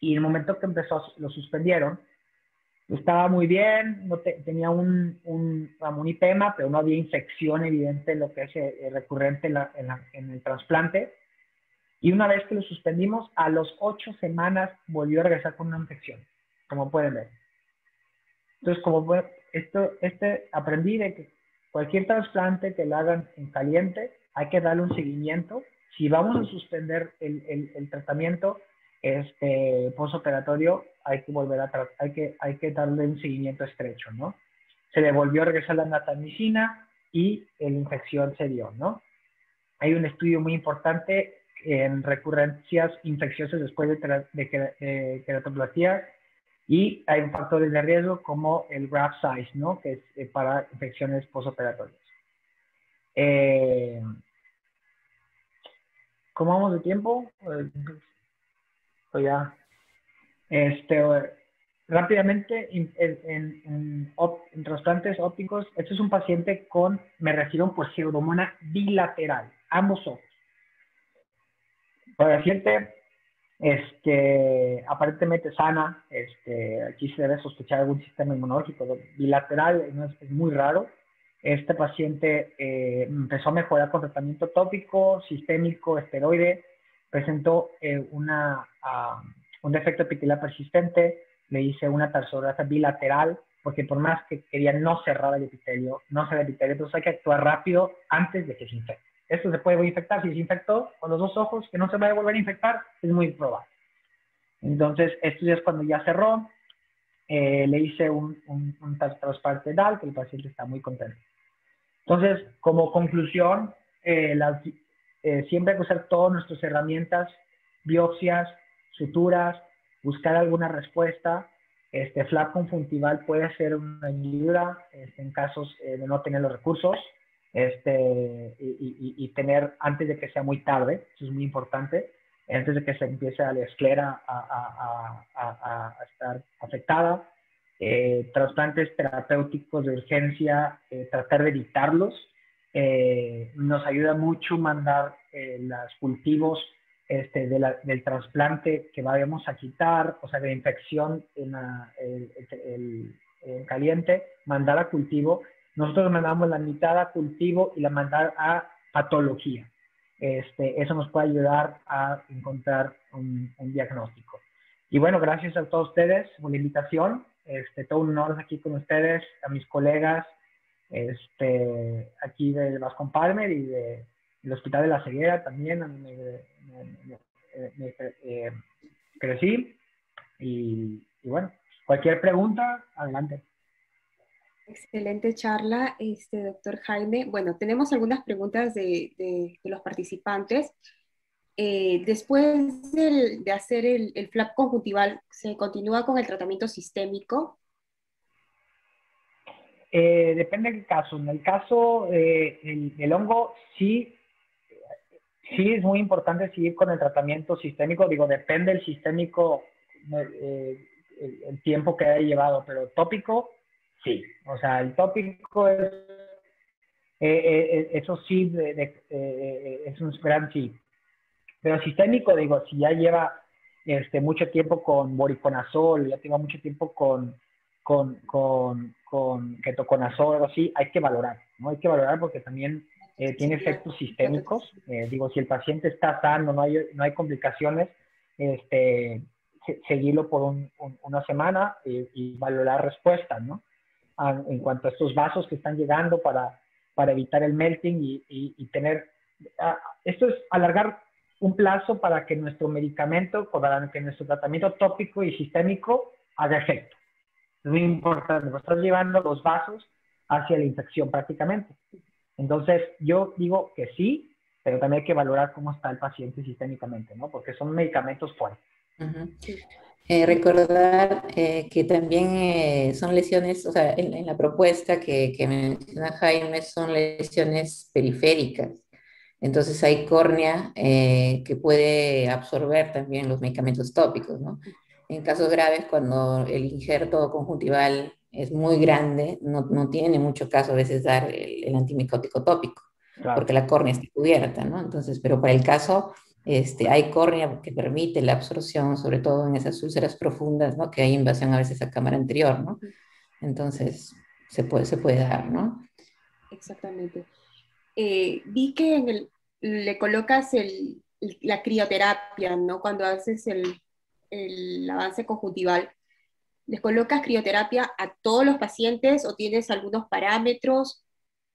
Y en el momento que empezó, lo suspendieron. Estaba muy bien, no tenía un, un, un, IPEMA, pero no había infección evidente, lo que es eh, recurrente en, en el trasplante. Y una vez que lo suspendimos, a los ocho semanas volvió a regresar con una infección, como pueden ver. Entonces, como esto, este, aprendí de que cualquier trasplante que lo hagan en caliente, hay que darle un seguimiento. Si vamos a suspender el, el, el tratamiento este, postoperatorio, hay que volver a hay que, hay que darle un seguimiento estrecho, ¿no? Se le volvió a regresar la natamicina y la infección se dio, ¿no? Hay un estudio muy importante en recurrencias infecciosas después de, de, queratoplastia y hay factores de riesgo como el graft size, ¿no? Que es eh, para infecciones postoperatorias. Eh, ¿Cómo vamos de tiempo? Pues ya. Este, rápidamente, en, en, trasplantes ópticos, este es un paciente con, me refiero por pseudomona bilateral, ambos ojos. Para decirte, este, aparentemente sana, este, aquí se debe sospechar algún sistema inmunológico bilateral, es, muy raro. Este paciente eh, empezó a mejorar con tratamiento tópico, sistémico, esteroide, presentó eh, una, ah, un defecto epitelial persistente, le hice una tarsografía bilateral, porque por más que quería no cerrar el epitelio, no cerrar el epitelio, entonces hay que actuar rápido antes de que se infecte. Esto se puede infectar, si se infectó con los dos ojos, que no se vaya a volver a infectar, es muy probable. Entonces, esto ya es cuando ya cerró, eh, le hice un, un, un que el paciente está muy contento. Entonces, como conclusión, eh, eh, siempre hay que usar todas nuestras herramientas, biopsias, suturas, buscar alguna respuesta. Este flap conjuntival puede ser una ayuda este, en casos de no tener los recursos este, y, tener antes de que sea muy tarde, eso es muy importante, antes de que se empiece a la esclera a, a, a estar afectada. Eh, trasplantes terapéuticos de urgencia, eh, tratar de evitarlos. Eh, nos ayuda mucho mandar los cultivos este, de la, del trasplante que vayamos a quitar, o sea, de infección en, el, el, caliente, mandar a cultivo nosotros mandamos la mitad a cultivo y la mitad a patología. Este, eso nos puede ayudar a encontrar un, diagnóstico. Y bueno, gracias a todos ustedes por la invitación. Este, todo un honor aquí con ustedes, a mis colegas este, aquí de Vasco Palmer y de, del Hospital de la Ceguera también. Me, eh, crecí. Y, y bueno, cualquier pregunta, adelante. Excelente charla, este, doctor Jaime. Bueno, tenemos algunas preguntas de, de, los participantes. Eh, después de hacer el, el, flap conjuntival, ¿se continúa con el tratamiento sistémico? Eh, depende del caso. En el caso eh, del hongo, sí, sí es muy importante seguir con el tratamiento sistémico. Digo, depende del sistémico, el, el tiempo que haya llevado, pero tópico Sí, o sea, el tópico es, eh, eh, eh, eso sí, es un gran sí. Pero sistémico, digo, si ya lleva este, mucho tiempo con boriconazol, ya lleva mucho tiempo con, con, con, con ketoconazol, algo así, hay que valorar, ¿no? Hay que valorar porque también tiene efectos sistémicos. digo, si el paciente está sano, no hay, no hay complicaciones, este, seguirlo por una semana y, valorar respuestas, ¿no? en cuanto a estos vasos que están llegando para, para evitar el melting y, y, tener... esto es alargar un plazo para que nuestro medicamento, para que nuestro tratamiento tópico y sistémico haga efecto. Es muy importante, estás llevando los vasos hacia la infección prácticamente. Entonces, yo digo que sí, pero también hay que valorar cómo está el paciente sistémicamente, ¿no? Porque son medicamentos fuertes. Eh, recordar eh, que también eh, son lesiones, o sea, en, la propuesta que, que, menciona Jaime, son lesiones periféricas. Entonces hay córnea que puede absorber también los medicamentos tópicos, ¿no? En casos graves, cuando el injerto conjuntival es muy grande, no, no tiene mucho caso a veces dar el, el antimicótico tópico, porque la córnea está cubierta, ¿no? Entonces, pero para el caso, este, hay córnea que permite la absorción, sobre todo en esas úlceras profundas, ¿no? Que hay invasión a veces a cámara anterior, ¿no? Entonces, se puede, se puede dar, ¿no? Exactamente. Eh, vi que en el, le colocas el, la crioterapia, ¿no? Cuando haces el, el avance conjuntival. ¿Les colocas crioterapia a todos los pacientes o tienes algunos parámetros?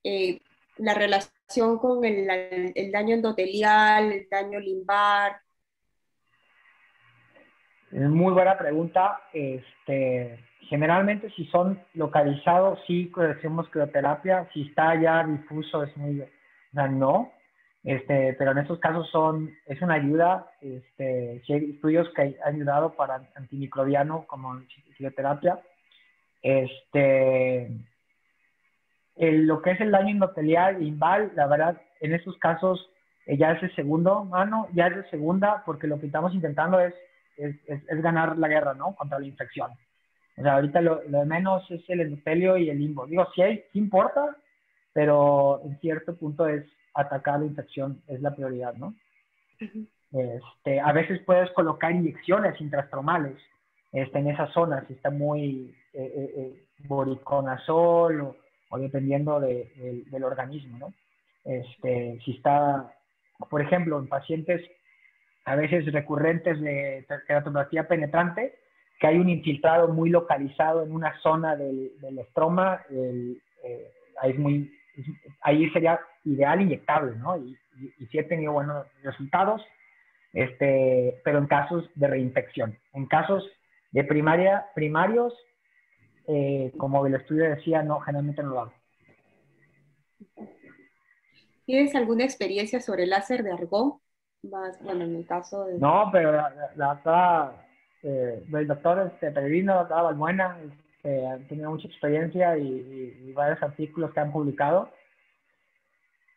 Eh, la relación con el, daño endotelial, el daño limbar. Muy buena pregunta. Este, generalmente si son localizados, sí decimos crioterapia. Si está ya difuso, es muy... No. Este, pero en estos casos son, es una ayuda, este, hay estudios que han ayudado para antimicrobiano como fisioterapia. Este, lo que es el daño endotelial inval, la verdad, en estos casos eh, ya es el segundo mano, ya es de segunda, porque lo que estamos intentando es, es, es, ganar la guerra, ¿no? Contra la infección. O sea, ahorita lo, lo de menos es el endotelio y el limbo. Digo, sí, hay, sí importa, pero en cierto punto es atacar la infección es la prioridad, ¿no? este, a veces puedes colocar inyecciones intrastromales este, en esas zonas, si está muy eh, eh, eh boriconazol o, o dependiendo de, del organismo, ¿no? Este, si está, por ejemplo, en pacientes a veces recurrentes de queratonopatía penetrante, que hay un infiltrado muy localizado en una zona del, del estroma, el, eh, es muy ahí sería ideal inyectable, ¿no? Y, y, sí he tenido buenos resultados, este, pero en casos de reinfección. En casos de primaria, primarios, eh, como el estudio decía, no, generalmente no lo hago. ¿Tienes alguna experiencia sobre el láser de argón? Más, bueno, en el caso de... No, pero la, la, eh, el doctor este, Peregrino, la Balbuena, este, han tenido mucha experiencia y, varios artículos que han publicado.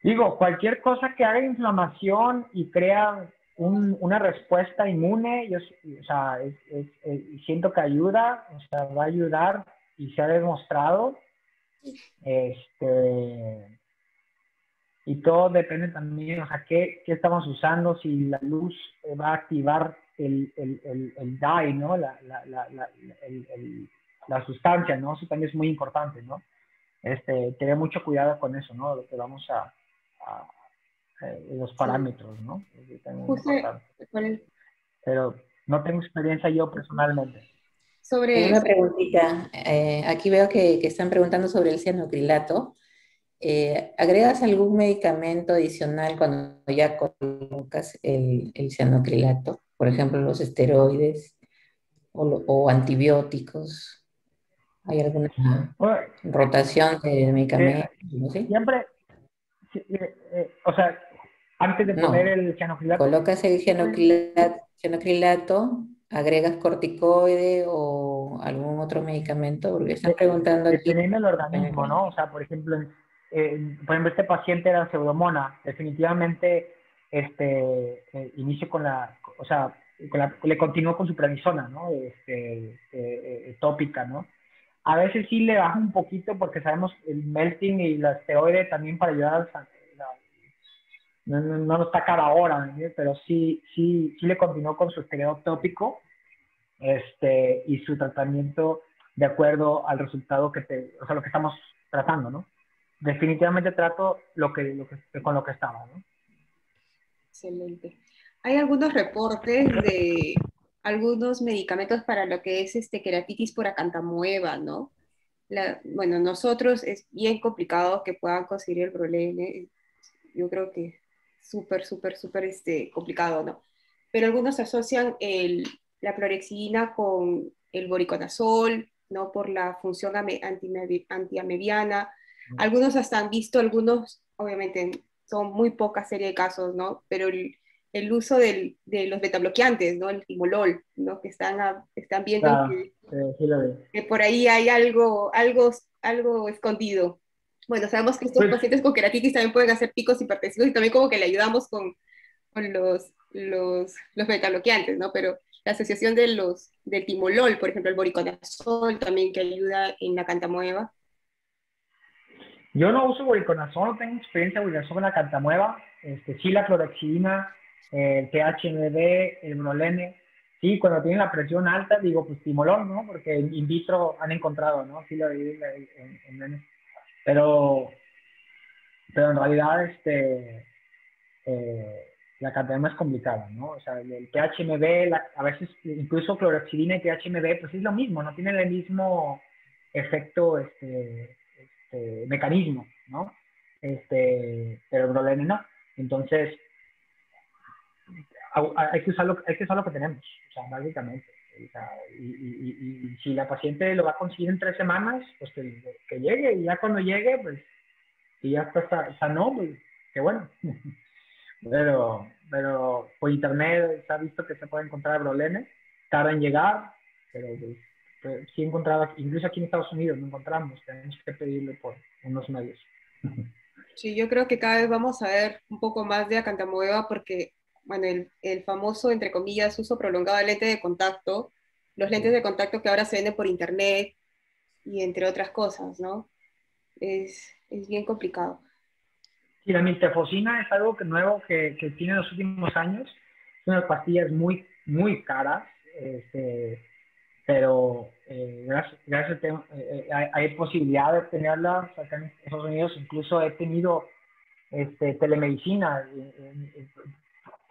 Digo, cualquier cosa que haga inflamación y crea una respuesta inmune, yo o sea, siento que ayuda, o sea, va a ayudar y se ha demostrado. Este, y todo depende también, o sea, qué, qué estamos usando, si la luz va a activar el, el, el, el dye, ¿no? La, la, la, el, la sustancia, ¿no? Eso también es muy importante, ¿no? Este, tener mucho cuidado con eso, ¿no? Lo que vamos a, a, eh, los parámetros, ¿no? Pero no tengo experiencia yo personalmente. Sobre una preguntita. Eh, aquí veo que, que, están preguntando sobre el cianocrilato. Eh, ¿Agregas algún medicamento adicional cuando ya colocas el, el cianocrilato? Por ejemplo, los esteroides o, o antibióticos. ¿Hay alguna rotación de medicamentos? Siempre, eh, o sea, antes de poner el cianocrilato. Colocas el cianocrilato, agregas corticoide o algún otro medicamento, porque están preguntando aquí. Dependiendo del organismo, ¿no? O sea, por ejemplo, por ejemplo, este paciente era pseudomona, definitivamente este, eh, inicio con la, o sea, le continuó con su prednisona, ¿no? Este, eh, eh, tópica, ¿no? A veces sí le baja un poquito porque sabemos el melting y la esteroide también para ayudar al no, no, no está cada hora, pero sí, sí, sí le continuó con su esteroide tópico este, y su tratamiento de acuerdo al resultado que te, o sea, lo que estamos tratando, ¿no? Definitivamente trato lo que, lo que, con lo que estaba, ¿no? Excelente. Hay algunos reportes de algunos medicamentos para lo que es este, queratitis por acantamueva, ¿no? bueno, nosotros es bien complicado que puedan conseguir el problema. Yo creo que súper, súper, súper este, complicado, ¿no? Pero algunos asocian el, la clorexidina con el boriconazol, ¿no? Por la función antiamebiana. Algunos hasta han visto, algunos, obviamente, son muy pocas serie de casos, ¿no? Pero el, el uso del, de los betabloqueantes, ¿no? El timolol, ¿no? Que están, están viendo ah, que, por ahí hay algo, algo, algo escondido. Bueno, sabemos que estos pues pacientes con queratitis también pueden hacer picos hipertensivos y también como que le ayudamos con, con los, los, los betabloqueantes, ¿no? Pero la asociación de los, del timolol, por ejemplo, el boriconazol también que ayuda en la cantamueva. Yo no uso boriconazol, no tengo experiencia en la cantamueva. Este, sí, la clorexidina, el THMB, el brolene. Sí, cuando tienen la presión alta, digo, pues timolol, ¿no? Porque in vitro han encontrado, ¿no? Sí, lo en, en, pero, pero en realidad, este, eh, la cantamueva es complicada, ¿no? O sea, el THMB, a veces incluso clorexidina y THMB, pues es lo mismo, no tienen el mismo efecto, este, este mecanismo, ¿no? Este, pero el brolene no. Entonces, hay que, usar lo, hay que usar lo que tenemos, o sea, básicamente. y, si la paciente lo va a conseguir en tres semanas, pues que, llegue, y ya cuando llegue, pues, y ya está sano, pues, qué bueno. pero, pero por internet se ha visto que se puede encontrar brolene, tarda en llegar, pero pues, pues, sí encontrado, incluso aquí en Estados Unidos no encontramos, tenemos que pedirle por unos medios. Sí, yo creo que cada vez vamos a ver un poco más de acantamueva porque, bueno, el, el famoso, entre comillas, uso prolongado de lente de contacto, los lentes de contacto que ahora se venden por internet y entre otras cosas, ¿no? Es, es bien complicado. Sí, la miltefosina es algo que nuevo que, que tiene en los últimos años. Es unas pastillas muy, muy caras. Este, pero eh, gracias, gracias eh, eh, hay, hay, posibilidad de tenerla acá en Estados Unidos. Incluso he tenido este, telemedicina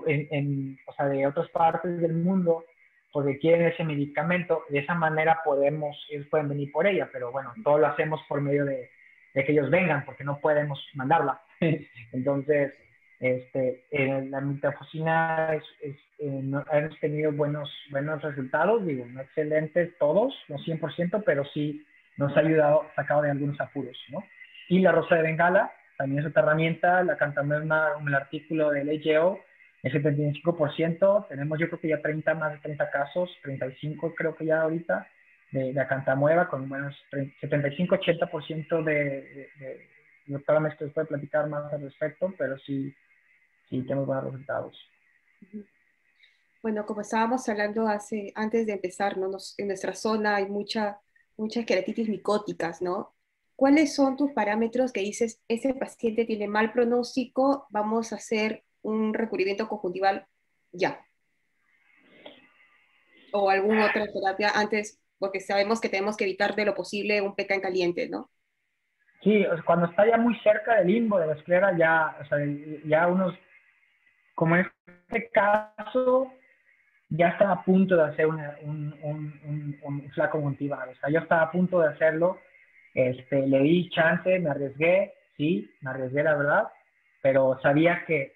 en, o sea, de otras partes del mundo porque quieren ese medicamento. De esa manera podemos, ellos pueden venir por ella, pero bueno, todo lo hacemos por medio de, de que ellos vengan porque no podemos mandarla. Entonces, este, la mitafosina es, es, eh, hemos tenido buenos, buenos resultados, digo, no excelentes todos, no 100%, pero sí nos ha ayudado, sacado de algunos apuros, ¿no? Y la rosa de Bengala, también es otra herramienta, la cantamos en el artículo del EGO, el 75%, tenemos yo creo que ya 30, más de 30 casos, 35 creo que ya ahorita, de, de Acantamueva, con menos 75-80% de, de, de, doctora Mestre puede platicar más al respecto, pero sí, sí tenemos buenos resultados. Bueno, como estábamos hablando hace, antes de empezar, ¿no? en nuestra zona hay mucha, muchas queratitis micóticas, ¿no? ¿Cuáles son tus parámetros que dices, ese paciente tiene mal pronóstico, vamos a hacer un recubrimiento conjuntival ya? O alguna otra terapia antes, porque sabemos que tenemos que evitar de lo posible un peca en caliente, ¿no? Sí, cuando está ya muy cerca del limbo de la esclera, ya, o sea, ya unos como en este caso, ya estaba a punto de hacer un, un, un, flaco multivar. O sea, yo estaba a punto de hacerlo. Este, le di chance, me arriesgué, sí, me arriesgué la verdad, pero sabía que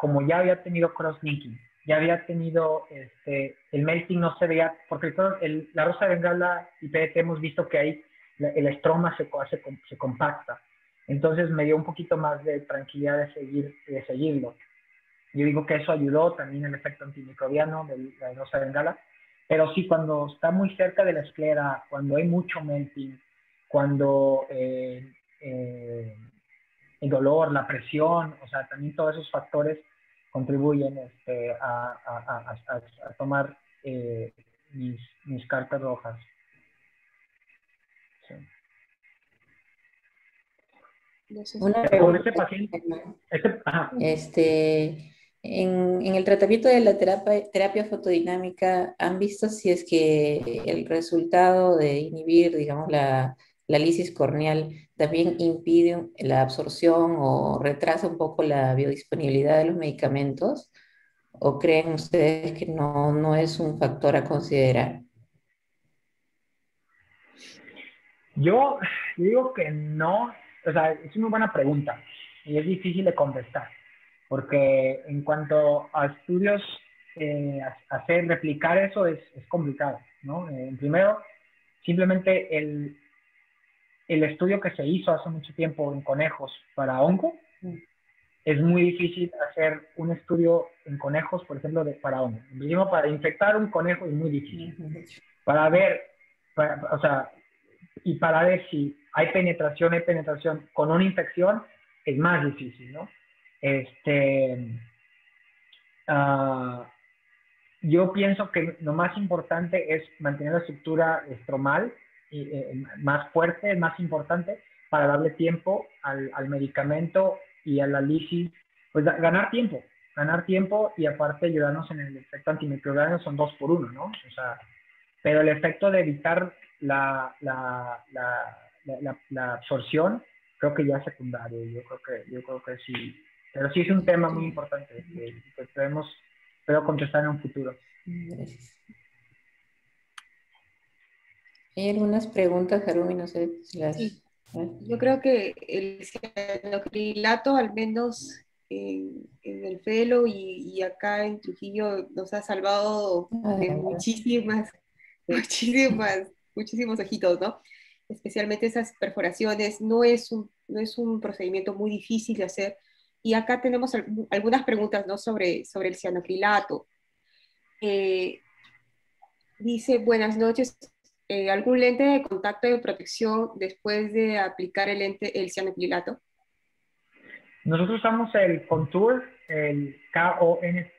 como ya había tenido cross-linking, ya había tenido este, el melting no se veía, porque todo el, la rosa de bengala y PET hemos visto que ahí el estroma se, se, se compacta. Entonces me dio un poquito más de tranquilidad de, seguir, de seguirlo. Yo digo que eso ayudó también el efecto antimicrobiano de la rosa bengala, pero sí cuando está muy cerca de la esclera, cuando hay mucho melting, cuando eh, eh, el dolor, la presión, o sea, también todos esos factores contribuyen este, a, a, a, tomar eh, mis, mis, cartas rojas. Sí. Una pregunta. paciente, este, este en, el tratamiento de la terapia, fotodinámica, ¿han visto si es que el resultado de inhibir, digamos, la, la lisis corneal también impide la absorción o retrasa un poco la biodisponibilidad de los medicamentos? ¿O creen ustedes que no, no es un factor a considerar? Yo digo que no, o sea, es una buena pregunta y es difícil de contestar porque en cuanto a estudios, eh, hacer, replicar eso es, es complicado, ¿no? Eh, primero, simplemente el, el estudio que se hizo hace mucho tiempo en conejos para onco, es muy difícil hacer un estudio en conejos, por ejemplo, de, para hongo. Primero, para infectar un conejo es muy difícil. Para ver, o sea, y para ver si hay penetración, hay penetración con una infección, es más difícil, ¿no? Este, uh, yo pienso que lo más importante es mantener la estructura estromal eh, más fuerte, más importante para darle tiempo al, al medicamento y a la lisis, pues ganar tiempo, ganar tiempo y aparte ayudarnos en el efecto antimicrobiano son dos por uno, ¿no? O sea, pero el efecto de evitar la, la, la, absorción creo que ya es secundario, yo creo que, yo creo que sí, pero sí es un tema muy importante que, que podemos, espero contestar en un futuro. Gracias. Hay algunas preguntas, Harumi, no sé si las... Yo creo que el cianocrilato, al menos en, el Felo y, acá en Trujillo, nos ha salvado de muchísimas, muchísimas, muchísimos ojitos, ¿no? Especialmente esas perforaciones. No es un, no es un procedimiento muy difícil de hacer. Y acá tenemos algunas preguntas, ¿no? Sobre, sobre el cianocrilato. Eh, dice, buenas noches, eh, algún lente de contacto de protección después de aplicar el lente, el cianocrilato? Nosotros usamos el Contour, el K-O-N-T-O-U-R.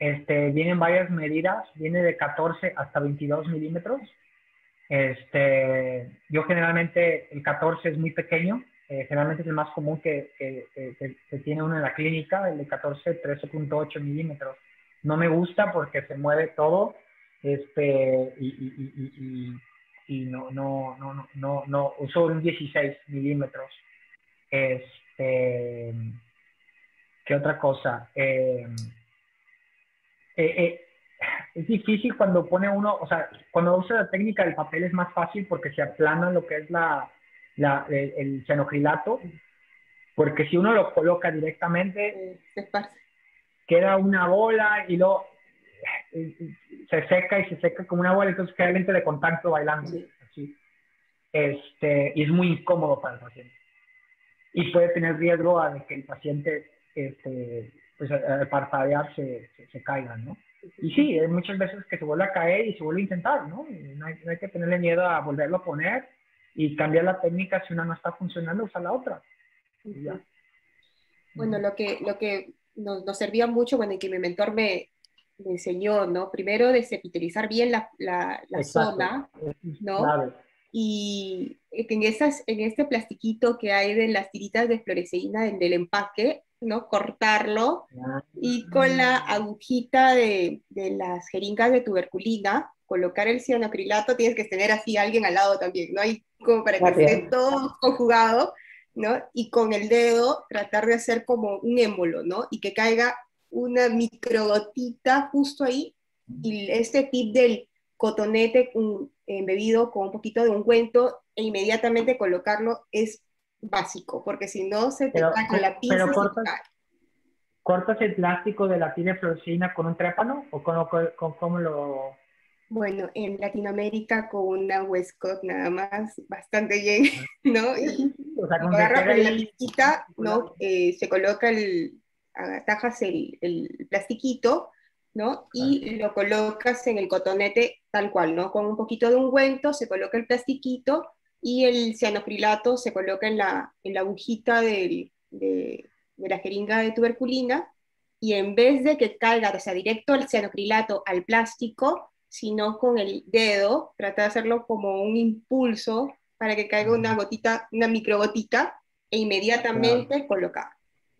Este, vienen varias medidas, viene de 14 hasta 22 milímetros. Este, yo generalmente el 14 es muy pequeño, eh, generalmente es el más común que, que, que, tiene uno en la clínica, el de 14, 13.8 milímetros. No me gusta porque se mueve todo este, y, y, y, y no, no, no, no, no, uso un 16 milímetros. Este, ¿Qué otra cosa? Eh, eh, eh, es difícil cuando pone uno, o sea, cuando usa la técnica del papel es más fácil porque se aplana lo que es la, la el, el porque si uno lo coloca directamente, queda una bola y luego se seca y se seca como una bola, entonces queda lente de contacto bailando. Así. Este, y es muy incómodo para el paciente. Y puede tener riesgo a que el paciente, este, pues al parpadear, se, se, caiga, ¿no? Y sí, hay muchas veces que se vuelve a caer y se vuelve a intentar, ¿no? no, hay, no hay, que tenerle miedo a volverlo a poner y cambiar la técnica si una no está funcionando, usar la otra. Bueno, lo que, lo que nos, nos, servía mucho, bueno, y que mi mentor me, me enseñó, ¿no? Primero desepitalizar bien la, la, la zona, ¿no? Y en, esas, en este plastiquito que hay de las tiritas de fluoresceína del, del empaque, ¿no? Cortarlo y con la agujita de, de, las jeringas de tuberculina, colocar el cianocrilato, tienes que tener así alguien al lado también, ¿no? Hay como para que esté todo conjugado, ¿no? Y con el dedo tratar de hacer como un émbolo, ¿no? Y que caiga una microgotita justo ahí y este tip del cotonete embebido con un poquito de ungüento e inmediatamente colocarlo es básico, porque si no se te cae con la pinza. Pero cortas, ¿cortas el plástico de la tira fluoresceína con un trépano o con, con, cómo lo...? Bueno, en Latinoamérica con una Westcott nada más, bastante bien, ¿no? Y o sea, con agarra con la pinzita, ¿no? Eh, se coloca el, atajas el, el plastiquito, ¿no? Y lo colocas en el cotonete tal cual, ¿no? Con un poquito de ungüento se coloca el plastiquito y el cianocrilato se coloca en la, en la agujita de, de, la jeringa de tuberculina y en vez de que caiga, o sea, directo el cianocrilato al plástico, sino con el dedo, trata de hacerlo como un impulso para que caiga una gotita, una microgotita e inmediatamente colocar.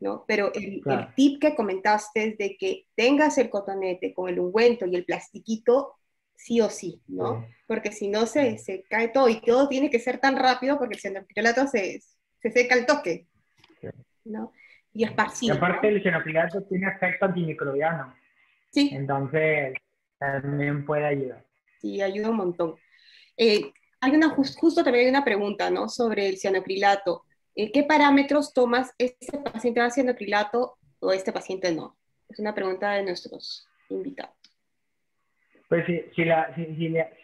¿No? Pero el, tip que comentaste es de que tengas el cotonete con el ungüento y el plastiquito sí o sí, ¿no? Porque si no se, se, cae todo y todo tiene que ser tan rápido porque el cianocrilato se, se seca al toque, ¿no? Y esparcido. Y aparte el cianocrilato tiene efecto antimicrobiano. Sí. Entonces también puede ayudar. Sí, ayuda un montón. Eh, hay una, justo también hay una pregunta, ¿no? Sobre el cianocrilato. Eh, ¿qué parámetros tomas este paciente haciendo acrilato o este paciente no? Es una pregunta de nuestros invitados. Pues si, si, la, si,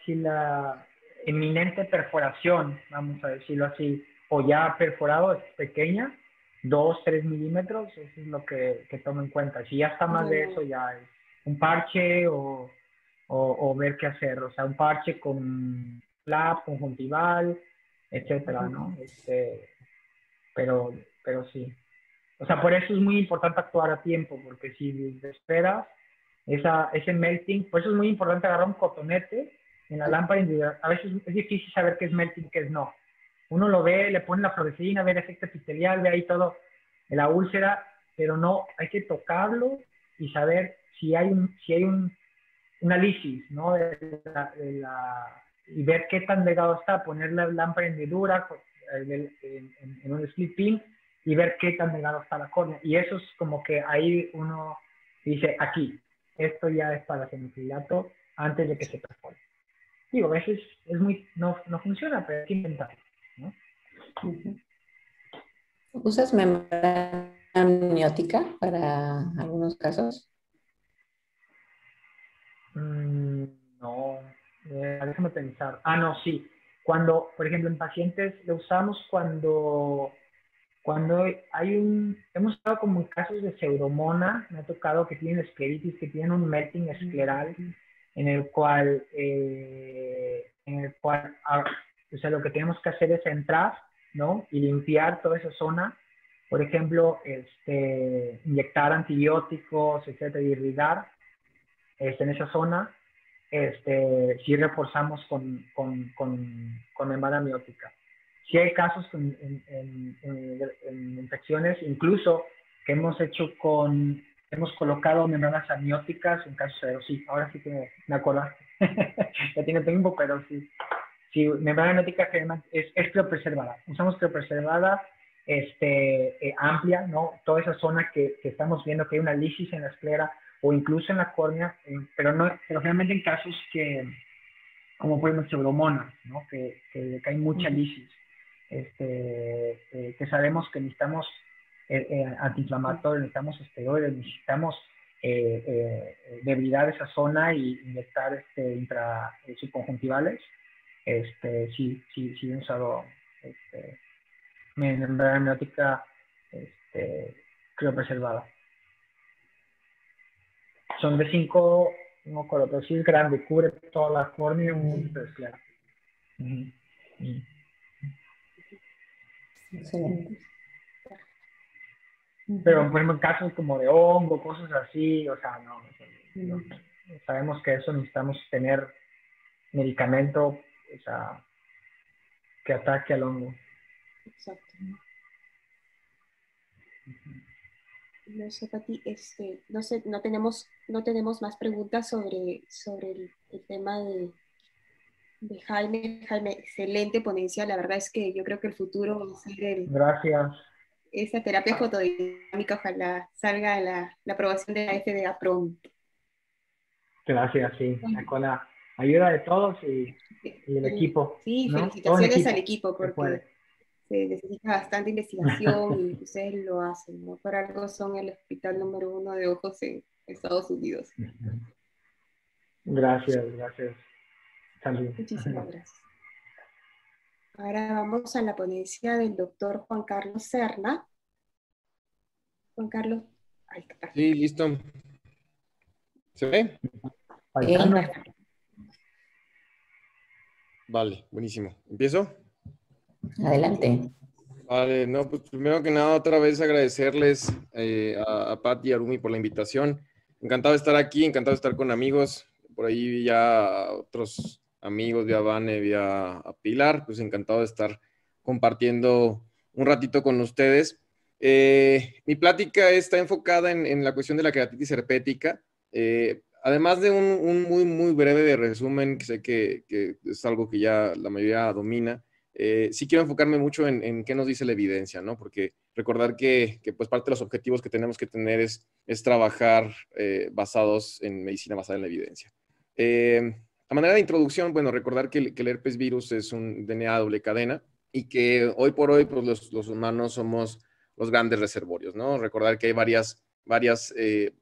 si, la, eminente perforación, vamos a decirlo así, o ya perforado es pequeña, 2, 3 milímetros, eso es lo que, que, tomo en cuenta. Si ya está más de eso, ya es un parche o, o, o, ver qué hacer. O sea, un parche con flap, conjuntival, etcétera, ¿no? Este, pero, pero sí. O sea, por eso es muy importante actuar a tiempo, porque si esperas, esa, ese melting. Por eso es muy importante agarrar un cotonete en la lámpara individual. A veces es difícil saber qué es melting, qué es no. Uno lo ve, le pone la florecina, ve el efecto epitelial, ve ahí todo, la úlcera, pero no, hay que tocarlo y saber si hay un, si hay un, una lisis, ¿no? De la, y ver qué tan delgado está, poner la lámpara hendidura en, en, un split pin y ver qué tan delgado está la córnea. Y eso es como que ahí uno dice, aquí, esto ya es para semifilato antes de que se transforme. Digo, a veces es muy, no, no funciona, pero hay que intentarlo. ¿no? ¿Usas membrana amniótica para algunos casos? Mm, no, eh, déjame pensar. Ah, no, sí. Cuando, por ejemplo, en pacientes lo usamos cuando, cuando hay un, hemos estado como en casos de pseudomona, me ha tocado que tienen escleritis, que tienen un melting escleral, en el cual, eh, en el cual, ah, o sea, lo que tenemos que hacer es entrar, ¿no? Y limpiar toda esa zona. Por ejemplo, este, inyectar antibióticos, etcétera, irrigar este, en esa zona este, reforzamos con, con, con, con membrana miótica. Si hay casos en, en, en, infecciones, incluso que hemos hecho con, hemos colocado membranas amnióticas en casos de sí, ahora sí que me, acuerdo, ya tiene tiempo, pero sí. Sí, membrana amniótica es, es criopreservada. Usamos criopreservada este, eh, amplia, ¿no? Toda esa zona que, que, estamos viendo que hay una lisis en la esclera o incluso en la córnea, eh, pero, no, pero realmente en casos que, como por ejemplo pseudomonas, ¿no? que, que, hay mucha lisis, este, eh, que sabemos que necesitamos eh, antiinflamatorios, necesitamos esteroides, necesitamos debilitar esa zona y inyectar este, intra subconjuntivales, este, sí, sí, sí he usado este, membrana este, criopreservada son de 5, no es grande, cubre toda la córnea un claro. Excelente. Pero, por ejemplo, en casos como de hongo, cosas así, o sea, no, sabemos que eso necesitamos tener medicamento, o sea, que ataque al hongo. Exacto no sé, Pati, este, no sé, no tenemos, no tenemos más preguntas sobre, sobre el, tema de, de, Jaime. Jaime, excelente ponencia. La verdad es que yo creo que el futuro va a ser el, Gracias. esa terapia fotodinámica. Ojalá salga la, la aprobación de la FDA pronto. Gracias, sí. Con la ayuda de todos y, el equipo. Sí, felicitaciones al equipo porque se necesita bastante investigación y ustedes lo hacen, ¿no? Por algo son el hospital número uno de ojos en Estados Unidos. Gracias, gracias. Muchísimas gracias. Ahora vamos a la ponencia del doctor Juan Carlos Serna. Juan Carlos, ahí está. Sí, listo. ¿Se ve? Vale, buenísimo. ¿Empiezo? Adelante. Vale, no, pues primero que nada, otra vez agradecerles eh, a, a Pat y a Rumi por la invitación. Encantado de estar aquí, encantado de estar con amigos. Por ahí ya otros amigos, vi a Vane, vi a, Pilar, pues encantado de estar compartiendo un ratito con ustedes. Eh, mi plática está enfocada en, la cuestión de la queratitis herpética. Eh, además de un, muy, muy breve resumen, que sé que, es algo que ya la mayoría domina, eh, sí quiero enfocarme mucho en, qué nos dice la evidencia, ¿no? Porque recordar que, pues parte de los objetivos que tenemos que tener es, es trabajar eh, basados en medicina basada en la evidencia. Eh, a manera de introducción, bueno, recordar que el, herpes virus es un DNA doble cadena y que hoy por hoy pues, los, humanos somos los grandes reservorios, ¿no? Recordar que hay varias, varias,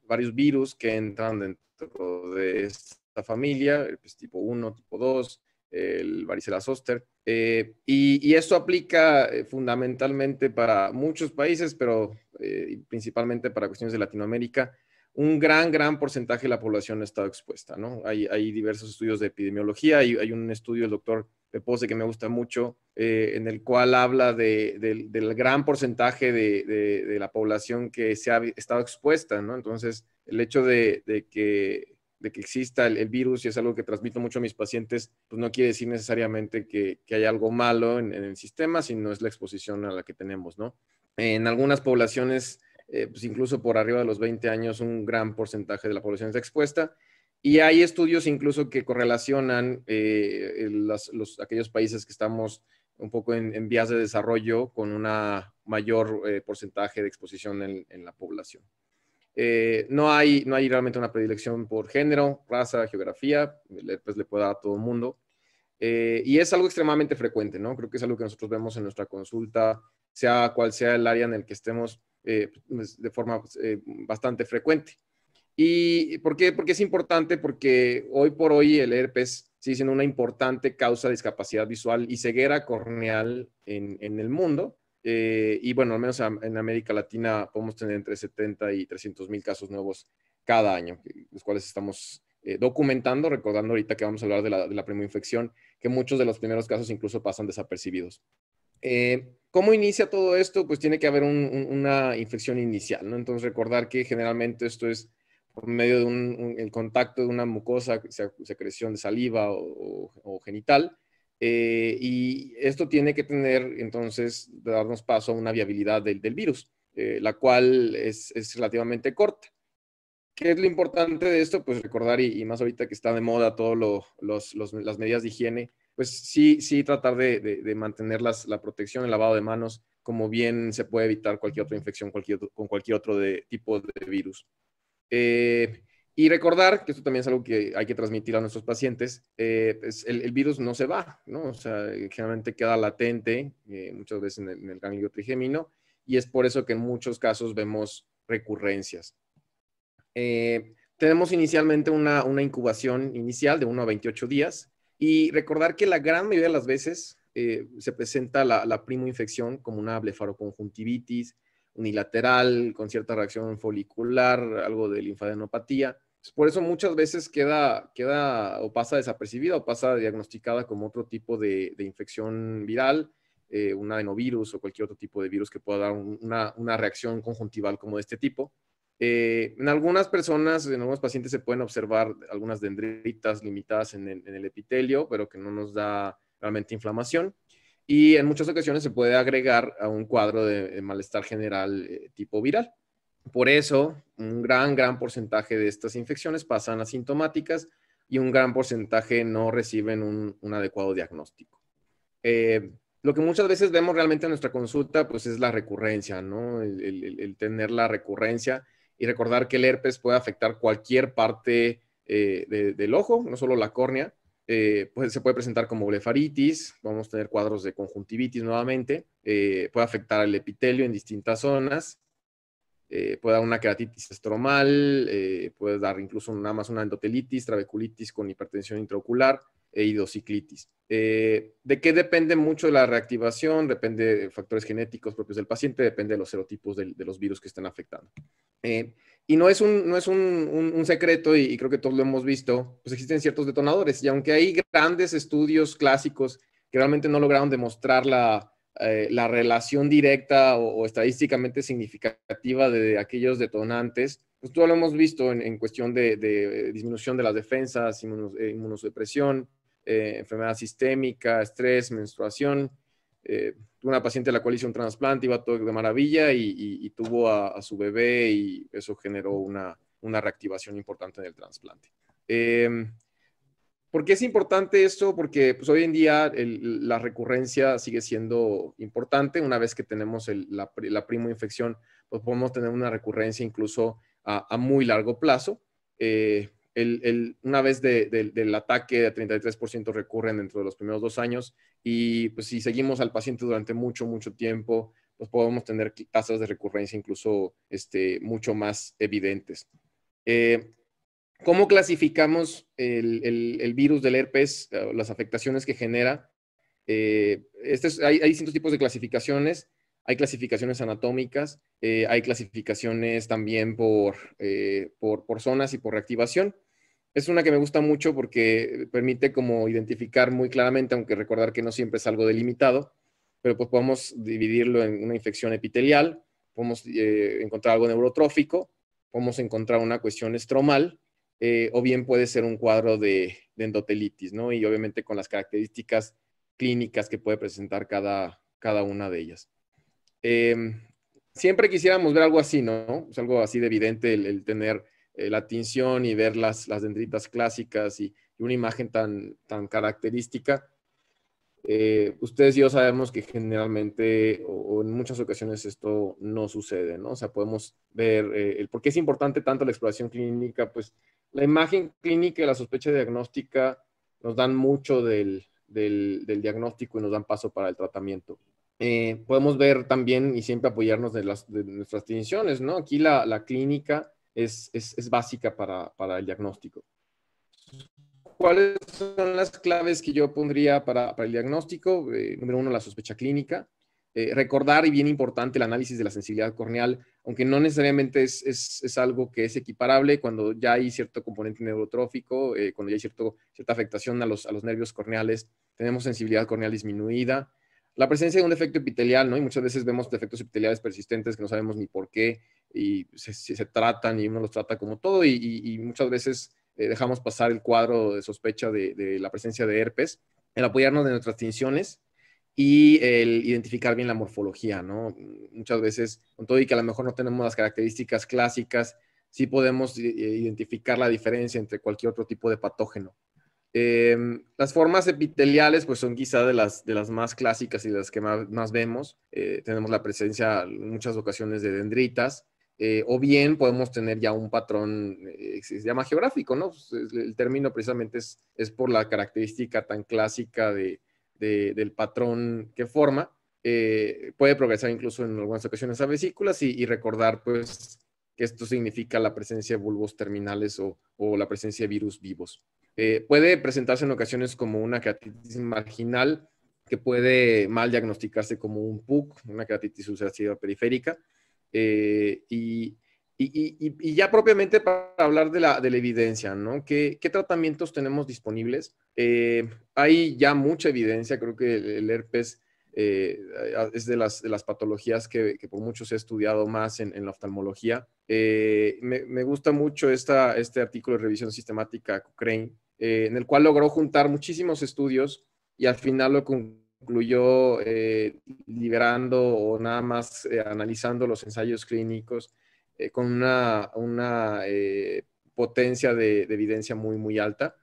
varios virus que entran dentro de esta familia, herpes tipo 1, tipo 2, el varicela zoster. Eh, y, esto aplica eh, fundamentalmente para muchos países, pero eh, principalmente para cuestiones de Latinoamérica. un gran, gran porcentaje de la población ha estado expuesta, ¿no? Hay, hay diversos estudios de epidemiología, hay, hay un estudio del doctor Pepose que me gusta mucho, en el cual habla de, del gran porcentaje de, de, la población que se ha estado expuesta, ¿no? Entonces, el hecho de, que, de que exista el, virus y es algo que transmito mucho a mis pacientes, pues no quiere decir necesariamente que, que haya algo malo en, el sistema, sino es la exposición a la que tenemos, ¿no? En algunas poblaciones eh, pues incluso por arriba de los 20 años, un gran porcentaje de la población está expuesta. Y hay estudios incluso que correlacionan eh, los, aquellos países que estamos un poco en, vías de desarrollo con una mayor eh, porcentaje de exposición en, la población. No, hay, no hay realmente una predilección por género, raza, geografía, pues le puede dar a todo el mundo. y es algo extremadamente frecuente, ¿no? Creo que es algo que nosotros vemos en nuestra consulta, sea cual sea el área en el que estemos eh, pues, de forma pues, eh, bastante frecuente. ¿Y por qué? Porque es importante, porque hoy por hoy el herpes sigue siendo una importante causa de discapacidad visual y ceguera corneal en, en el mundo. Eh, y bueno, al menos en América Latina podemos tener entre 70 y 300 mil casos nuevos cada año, los cuales estamos documentando, recordando ahorita que vamos a hablar de la, de la que muchos de los primeros casos incluso pasan desapercibidos. Eh, ¿Cómo inicia todo esto? Pues tiene que haber una infección inicial, ¿no? Entonces recordar que generalmente esto es por medio del contacto de una mucosa, secreción de saliva o, genital, eh, y esto tiene que tener entonces darnos paso a una viabilidad del, virus, eh, la cual es, relativamente corta. ¿Qué es lo importante de esto? Pues recordar, y, más ahorita que está de moda todas las medidas de higiene, pues sí, sí tratar de, mantener la protección, el lavado de manos, como bien se puede evitar cualquier otra infección cualquier, con cualquier otro tipo de virus. Eh, y recordar, que esto también es algo que hay que transmitir a nuestros pacientes, eh, pues el, virus no se va, ¿no? O sea, generalmente queda latente, eh, muchas veces en el, en el, ganglio trigémino, y es por eso que en muchos casos vemos recurrencias. tenemos inicialmente una, una, incubación inicial de 1 a 28 días, y recordar que la gran mayoría de las veces eh, se presenta la, la infección como una blefaroconjuntivitis unilateral, con cierta reacción folicular, algo de linfadenopatía. Por eso muchas veces queda, queda o pasa desapercibida o pasa diagnosticada como otro tipo de, infección viral, eh, un adenovirus o cualquier otro tipo de virus que pueda dar una, una reacción conjuntival como de este tipo. Eh, en algunas personas, en algunos pacientes se pueden observar algunas dendritas limitadas en el, epitelio, pero que no nos da realmente inflamación. Y en muchas ocasiones se puede agregar a un cuadro de, malestar general eh, tipo viral. Por eso, un gran, gran porcentaje de estas infecciones pasan asintomáticas y un gran porcentaje no reciben un, adecuado diagnóstico. Eh, lo que muchas veces vemos realmente en nuestra consulta, pues es la recurrencia, ¿no? el tener la recurrencia y recordar que el herpes puede afectar cualquier parte eh, del ojo, no solo la córnea. Eh, pues se puede presentar como blefaritis, vamos a tener cuadros de conjuntivitis nuevamente, puede afectar al epitelio en distintas zonas, puede dar una queratitis estromal, puede dar incluso nada más una endotelitis, trabeculitis con hipertensión intraocular e idociclitis. ¿De qué depende mucho la reactivación? Depende de factores genéticos propios del paciente, depende de los serotipos de los virus que estén afectando. Eh, y no es un, no es un, secreto, y, creo que todos lo hemos visto, pues existen ciertos detonadores. Y aunque hay grandes estudios clásicos que realmente no lograron demostrar la, eh, la relación directa o, estadísticamente significativa de, aquellos detonantes, pues todo lo hemos visto en, cuestión de, disminución de las defensas, eh, inmunosupresión, enfermedad sistémica, estrés, menstruación. Eh, una paciente a la cual hice un trasplante, iba todo de maravilla y, tuvo a, su bebé y eso generó una, reactivación importante en el trasplante. ¿Por qué es importante esto? Porque pues, hoy en día la recurrencia sigue siendo importante. Una vez que tenemos la, la primo infección, pues podemos tener una recurrencia incluso a, muy largo plazo. Eh, una vez del ataque, de 33% recurren dentro de los primeros dos años y pues si seguimos al paciente durante mucho, mucho tiempo, pues podemos tener tasas de recurrencia incluso este, mucho más evidentes. Eh, ¿Cómo clasificamos el, virus del herpes, las afectaciones que genera? Eh, este hay, distintos tipos de clasificaciones. hay clasificaciones anatómicas, eh, hay clasificaciones también por, eh, por, por, zonas y por reactivación. Es una que me gusta mucho porque permite como identificar muy claramente, aunque recordar que no siempre es algo delimitado, pero pues podemos dividirlo en una infección epitelial, podemos eh, encontrar algo neurotrófico, podemos encontrar una cuestión estromal, o bien puede ser un cuadro de, de, endotelitis, ¿no? Y obviamente con las características clínicas que puede presentar cada, cada una de ellas. Em, siempre quisiéramos ver algo así, ¿no? Es algo así de evidente el, tener eh, la tinción y ver las, las dendritas clásicas y, una imagen tan, tan característica. Eh, ustedes y yo sabemos que generalmente o, en muchas ocasiones esto no sucede, ¿no? O sea, podemos ver eh, el por qué es importante tanto la exploración clínica, pues la imagen clínica y la sospecha diagnóstica nos dan mucho del, del, diagnóstico y nos dan paso para el tratamiento. Eh, podemos ver también y siempre apoyarnos de, las, de nuestras distinciones, ¿no? Aquí la, la clínica es, es, es básica para, para, el diagnóstico. ¿Cuáles son las claves que yo pondría para, para el diagnóstico? Eh, número uno, la sospecha clínica. Eh, recordar, y bien importante, el análisis de la sensibilidad corneal, aunque no necesariamente es, es algo que es equiparable cuando ya hay cierto componente neurotrófico, cuando ya hay cierto, cierta afectación a los, a los nervios corneales, tenemos sensibilidad corneal disminuida, la presencia de un defecto epitelial, ¿no? Y muchas veces vemos defectos epiteliales persistentes que no sabemos ni por qué y se, se tratan y uno los trata como todo y, muchas veces eh, dejamos pasar el cuadro de sospecha de, la presencia de herpes, el apoyarnos de nuestras tinciones y el identificar bien la morfología, ¿no? Muchas veces, con todo y que a lo mejor no tenemos las características clásicas, sí podemos eh, identificar la diferencia entre cualquier otro tipo de patógeno. Em, las formas epiteliales pues son quizá de las, de las más clásicas y las que más, vemos. Eh, tenemos la presencia en muchas ocasiones de dendritas, eh, o bien podemos tener ya un patrón, eh, se llama geográfico, ¿no? Pues, el término precisamente es, es, por la característica tan clásica de, del patrón que forma. puede progresar incluso en algunas ocasiones a vesículas y, recordar pues que esto significa la presencia de bulbos terminales o, o la presencia de virus vivos. Eh, puede presentarse en ocasiones como una queratitis marginal, que puede mal diagnosticarse como un PUC, una queratitis ulcerativa periférica. Eh, y, y, ya propiamente para hablar de la, de la evidencia, ¿no? ¿Qué, ¿Qué, tratamientos tenemos disponibles? Eh, hay ya mucha evidencia, creo que el herpes eh, es de las, de las patologías que, por muchos he estudiado más en, la oftalmología. Eh, me, gusta mucho esta, este artículo de revisión sistemática Cochrane, eh, en el cual logró juntar muchísimos estudios y al final lo concluyó liberando o nada más analizando los ensayos clínicos con una, una potencia de, de, evidencia muy, muy alta.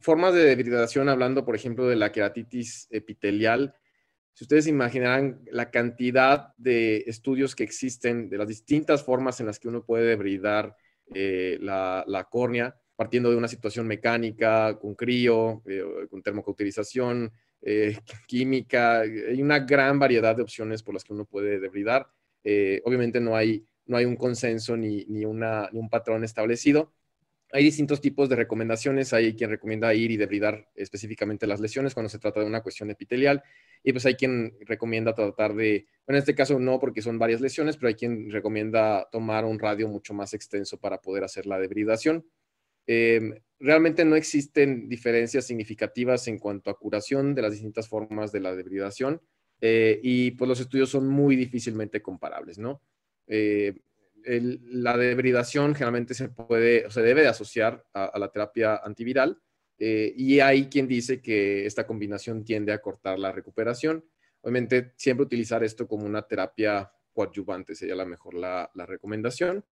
Formas de debridación, hablando, por ejemplo, de la queratitis epitelial, si ustedes imaginarán la cantidad de estudios que existen de las distintas formas en las que uno puede debridar eh, la, córnea, partiendo de una situación mecánica, con crío, eh, con termocauterización, eh, química, hay una gran variedad de opciones por las que uno puede debridar. obviamente no hay, no hay un consenso ni, ni, una, un patrón establecido, hay distintos tipos de recomendaciones. Hay quien recomienda ir y debridar específicamente las lesiones cuando se trata de una cuestión epitelial. Y pues hay quien recomienda tratar de, bueno, en este caso no porque son varias lesiones, pero hay quien recomienda tomar un radio mucho más extenso para poder hacer la debridación. Em, realmente no existen diferencias significativas en cuanto a curación de las distintas formas de la debridación. Eh, y pues los estudios son muy difícilmente comparables, ¿no? Eh, la debridación generalmente se puede o se debe de asociar a, la terapia antiviral eh, y hay quien dice que esta combinación tiende a cortar la recuperación. Obviamente, siempre utilizar esto como una terapia coadyuvante sería la mejor la, recomendación.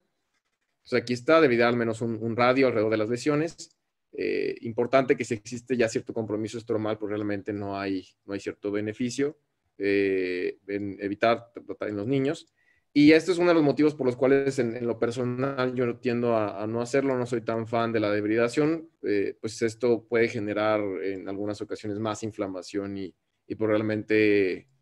Entonces, aquí está, debridar al menos un, radio alrededor de las lesiones. Eh, importante que si existe ya cierto compromiso estromal, pues realmente no hay, no hay cierto beneficio eh, en evitar tratar en los niños. Y este es uno de los motivos por los cuales en, lo personal yo tiendo a, no hacerlo, no soy tan fan de la debridación, eh, pues esto puede generar en algunas ocasiones más inflamación y, y pues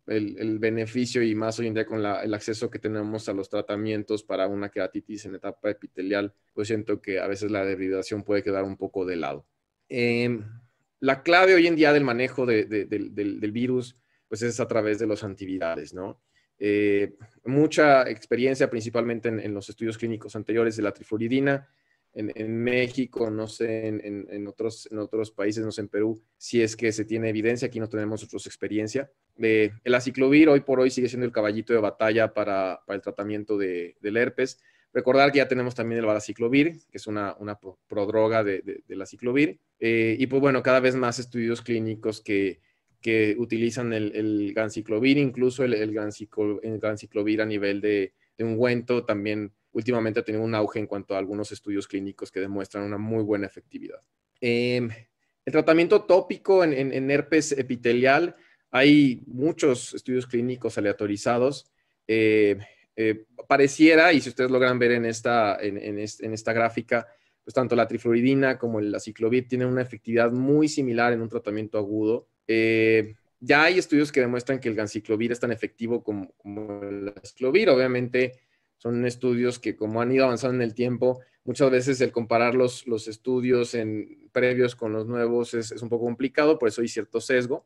realmente el, beneficio y más hoy en día con el acceso que tenemos a los tratamientos para una queratitis en etapa epitelial, pues siento que a veces la debridación puede quedar un poco de lado. Em, la clave hoy en día del manejo del, del virus pues es a través de los antivirales, ¿no? Eh, mucha experiencia principalmente en, los estudios clínicos anteriores de la trifluoridina. En, México, no sé, en, otros, en otros países, no sé, en Perú, si es que se tiene evidencia, aquí no tenemos nosotros experiencia. El aciclovir hoy por hoy sigue siendo el caballito de batalla para, el tratamiento del herpes. Recordar que ya tenemos también el varaciclovir, que es una, una prodroga de, de, de la ciclovir. Eh, y pues bueno, cada vez más estudios clínicos que, que utilizan el, el ganciclovir, incluso el, el, ganciclovir a nivel de, de ungüento también últimamente ha tenido un auge en cuanto a algunos estudios clínicos que demuestran una muy buena efectividad. Em, el tratamiento tópico en, en, herpes epitelial, hay muchos estudios clínicos aleatorizados. Eh, eh, pareciera, y si ustedes logran ver en esta, en, esta gráfica, pues tanto la trifluoridina como el aciclovir tienen una efectividad muy similar en un tratamiento agudo. Eh, ya hay estudios que demuestran que el ganciclovir es tan efectivo como, el aciclovir. Obviamente son estudios que como han ido avanzando en el tiempo, muchas veces el comparar los, los estudios en, previos con los nuevos es, un poco complicado, por eso hay cierto sesgo.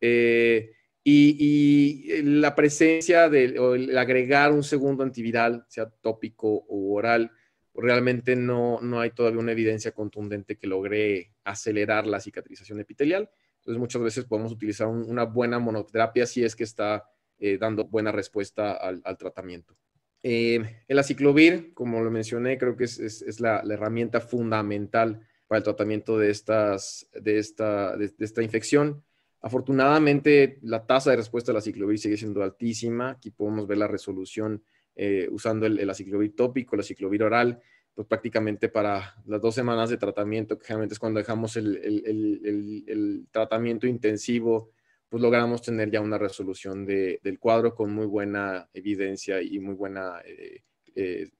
Eh, y, la presencia de, o el agregar un segundo antiviral, sea tópico o oral, realmente no, no hay todavía una evidencia contundente que logre acelerar la cicatrización epitelial. Entonces, muchas veces podemos utilizar una buena monoterapia si es que está eh, dando buena respuesta al, tratamiento. Eh, el aciclovir, como lo mencioné, creo que es, la, herramienta fundamental para el tratamiento de, estas, de, esta, de, esta infección. Afortunadamente, la tasa de respuesta al aciclovir sigue siendo altísima. Aquí podemos ver la resolución eh, usando el, el, aciclovir tópico, el aciclovir oral pues prácticamente para las dos semanas de tratamiento, que generalmente es cuando dejamos el, el, el, tratamiento intensivo, pues logramos tener ya una resolución de, del cuadro con muy buena evidencia y muy buena, eh, eh,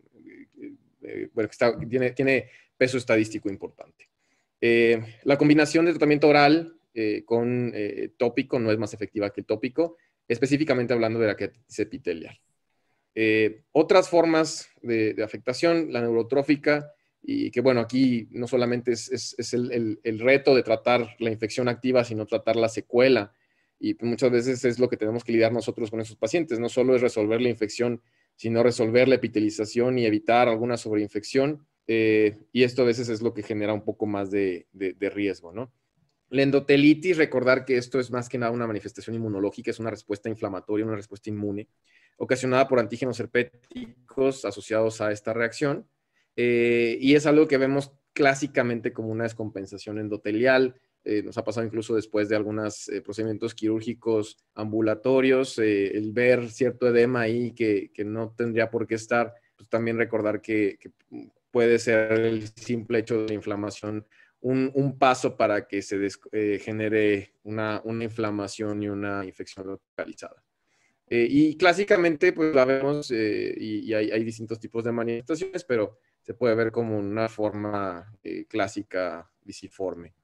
eh, bueno, está, tiene, tiene peso estadístico importante. la combinación de tratamiento oral con tópico no es más efectiva que el tópico, específicamente hablando de la queratitis epitelial. Eh, otras formas de, afectación, la neurotrófica, y que bueno, aquí no solamente es, el, reto de tratar la infección activa, sino tratar la secuela. Y muchas veces es lo que tenemos que lidiar nosotros con esos pacientes. No solo es resolver la infección, sino resolver la epitelización y evitar alguna sobreinfección. Eh, y esto a veces es lo que genera un poco más de riesgo, ¿no? La endotelitis, recordar que esto es más que nada una manifestación inmunológica, es una respuesta inflamatoria, una respuesta inmune, ocasionada por antígenos herpéticos asociados a esta reacción. Eh, y es algo que vemos clásicamente como una descompensación endotelial. Eh, nos ha pasado incluso después de algunos eh, procedimientos quirúrgicos ambulatorios, el ver cierto edema ahí que, no tendría por qué estar, pues también recordar que, que puede ser el simple hecho de la inflamación un, paso para que se eh, genere una, inflamación y una infección localizada. Eh, y clásicamente, pues la vemos eh, y, hay, distintos tipos de manifestaciones, pero se puede ver como una forma clásica visiforme.